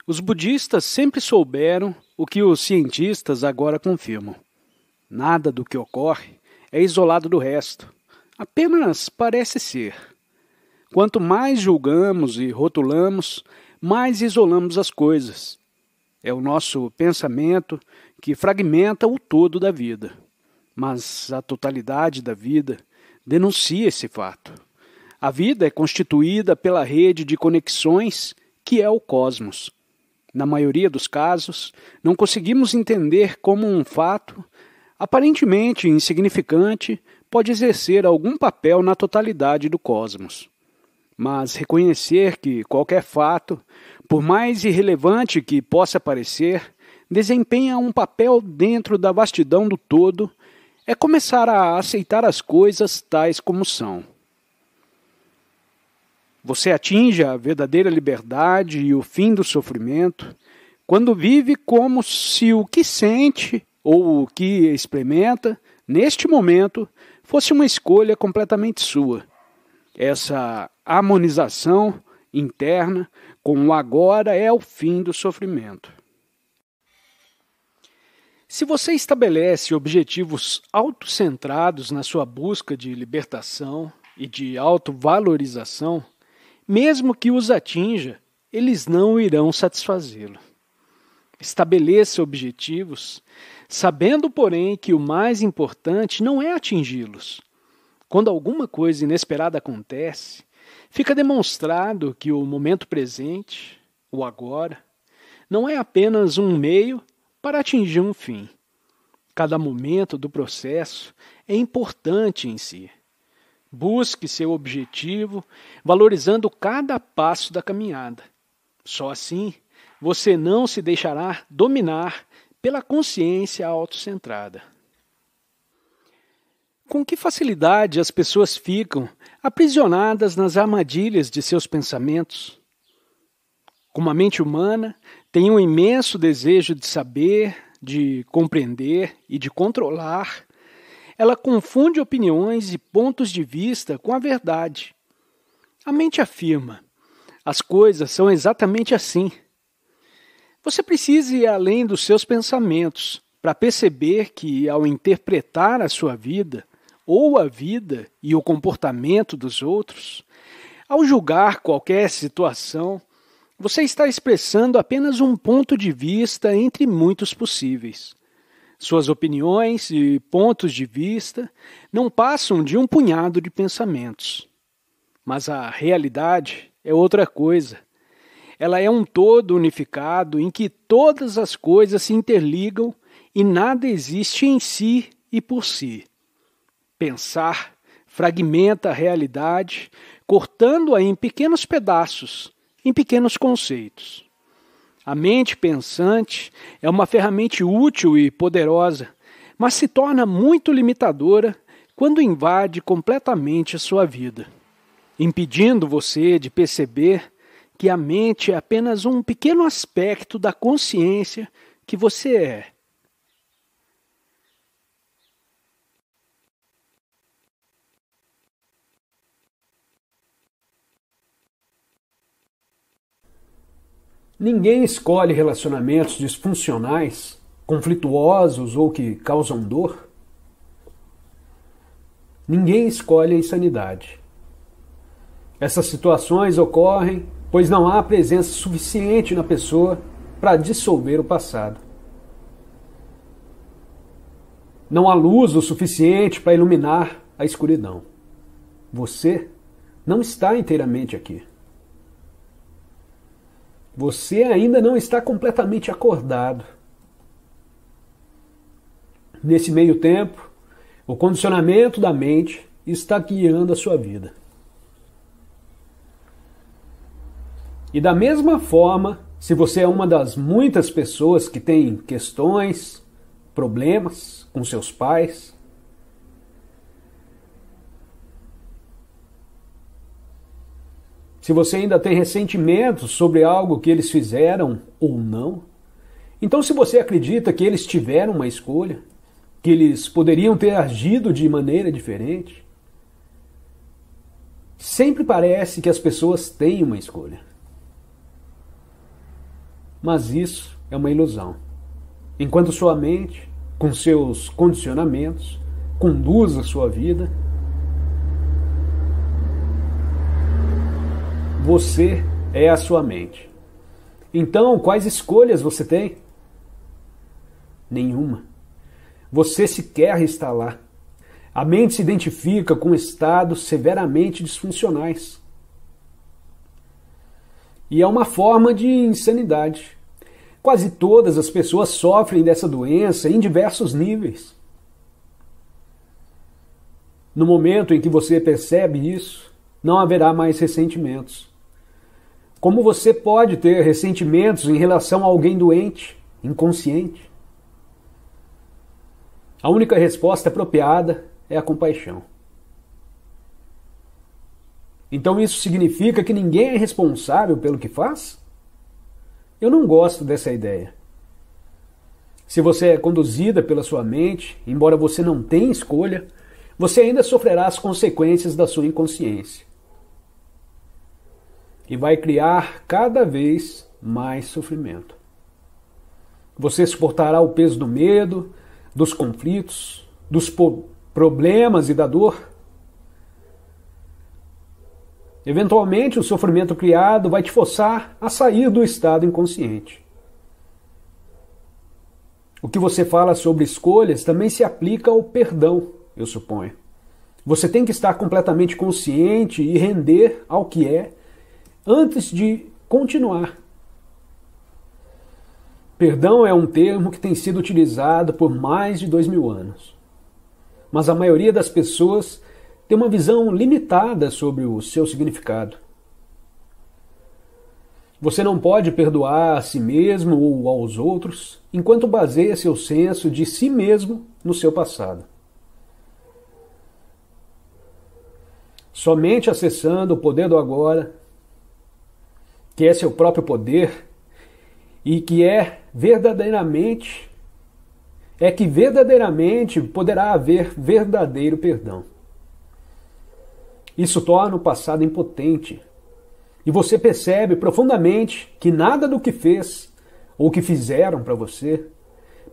Os budistas sempre souberam o que os cientistas agora confirmam. Nada do que ocorre é isolado do resto, apenas parece ser. Quanto mais julgamos e rotulamos, mais isolamos as coisas É o nosso pensamento que fragmenta o todo da vida. Mas a totalidade da vida denuncia esse fato. A vida é constituída pela rede de conexões que é o cosmos. Na maioria dos casos, não conseguimos entender como um fato, aparentemente insignificante, pode exercer algum papel na totalidade do cosmos. Mas reconhecer que qualquer fato, por mais irrelevante que possa parecer, desempenha um papel dentro da vastidão do todo, é começar a aceitar as coisas tais como são. Você atinge a verdadeira liberdade e o fim do sofrimento quando vive como se o que sente ou o que experimenta, neste momento, fosse uma escolha completamente sua. Essa harmonização interna com o agora é o fim do sofrimento. Se você estabelece objetivos autocentrados na sua busca de libertação e de autovalorização, mesmo que os atinja, eles não irão satisfazê-lo. Estabeleça objetivos, sabendo, porém, que o mais importante não é atingi-los. Quando alguma coisa inesperada acontece, fica demonstrado que o momento presente, o agora, não é apenas um meio para atingir um fim. Cada momento do processo é importante em si. Busque seu objetivo, valorizando cada passo da caminhada. Só assim você não se deixará dominar pela consciência autocentrada. Com que facilidade as pessoas ficam aprisionadas nas armadilhas de seus pensamentos? Como a mente humana tem um imenso desejo de saber, de compreender e de controlar, ela confunde opiniões e pontos de vista com a verdade. A mente afirma: as coisas são exatamente assim. Você precisa ir além dos seus pensamentos para perceber que, ao interpretar a sua vida, ou a vida e o comportamento dos outros, ao julgar qualquer situação, você está expressando apenas um ponto de vista entre muitos possíveis. Suas opiniões e pontos de vista não passam de um punhado de pensamentos. Mas a realidade é outra coisa. Ela é um todo unificado em que todas as coisas se interligam e nada existe em si e por si. Pensar fragmenta a realidade, cortando-a em pequenos pedaços em pequenos conceitos. A mente pensante é uma ferramenta útil e poderosa, mas se torna muito limitadora quando invade completamente a sua vida, impedindo você de perceber que a mente é apenas um pequeno aspecto da consciência que você é. Ninguém escolhe relacionamentos disfuncionais, conflituosos ou que causam dor. Ninguém escolhe a insanidade. Essas situações ocorrem pois não há presença suficiente na pessoa para dissolver o passado. Não há luz o suficiente para iluminar a escuridão. Você não está inteiramente aqui. Você ainda não está completamente acordado. Nesse meio tempo, o condicionamento da mente está guiando a sua vida. E da mesma forma, se você é uma das muitas pessoas que tem questões, problemas com seus pais, se você ainda tem ressentimentos sobre algo que eles fizeram ou não, então se você acredita que eles tiveram uma escolha, que eles poderiam ter agido de maneira diferente, sempre parece que as pessoas têm uma escolha. Mas isso é uma ilusão. Enquanto sua mente, com seus condicionamentos, conduz a sua vida, você é a sua mente. Então, quais escolhas você tem? Nenhuma. Você sequer está lá. A mente se identifica com estados severamente disfuncionais. E é uma forma de insanidade. Quase todas as pessoas sofrem dessa doença em diversos níveis. No momento em que você percebe isso, não haverá mais ressentimentos. Como você pode ter ressentimentos em relação a alguém doente, inconsciente? A única resposta apropriada é a compaixão. Então isso significa que ninguém é responsável pelo que faz? Eu não gosto dessa ideia. Se você é conduzida pela sua mente, embora você não tenha escolha, você ainda sofrerá as consequências da sua inconsciência. E vai criar cada vez mais sofrimento. Você suportará o peso do medo, dos conflitos, dos problemas e da dor. Eventualmente, o sofrimento criado vai te forçar a sair do estado inconsciente. O que você fala sobre escolhas também se aplica ao perdão, eu suponho. Você tem que estar completamente consciente e render ao que é antes de continuar. Perdão é um termo que tem sido utilizado por mais de dois mil anos. Mas a maioria das pessoas tem uma visão limitada sobre o seu significado. Você não pode perdoar a si mesmo ou aos outros enquanto baseia seu senso de si mesmo no seu passado. Somente acessando o poder do agora, que é seu próprio poder e que é verdadeiramente é que verdadeiramente poderá haver verdadeiro perdão. Isso torna o passado impotente. E você percebe profundamente que nada do que fez ou que fizeram para você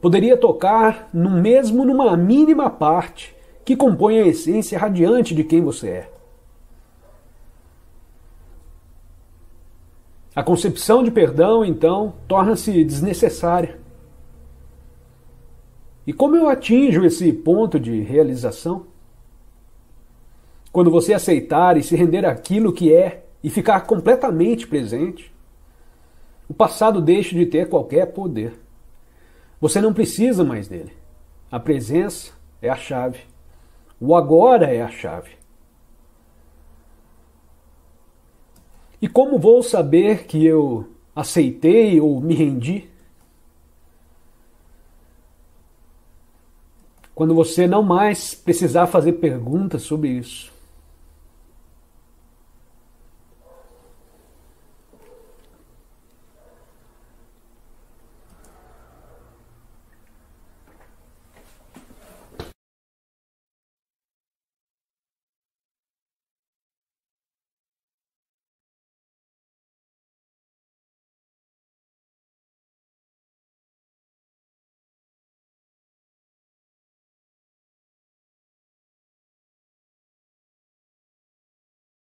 poderia tocar no mesmo numa mínima parte que compõe a essência radiante de quem você é. A concepção de perdão, então, torna-se desnecessária. E como eu atinjo esse ponto de realização? Quando você aceitar e se render àquilo que é e ficar completamente presente, o passado deixa de ter qualquer poder. Você não precisa mais dele. A presença é a chave. O agora é a chave. E como vou saber que eu aceitei ou me rendi? Quando você não mais precisar fazer perguntas sobre isso.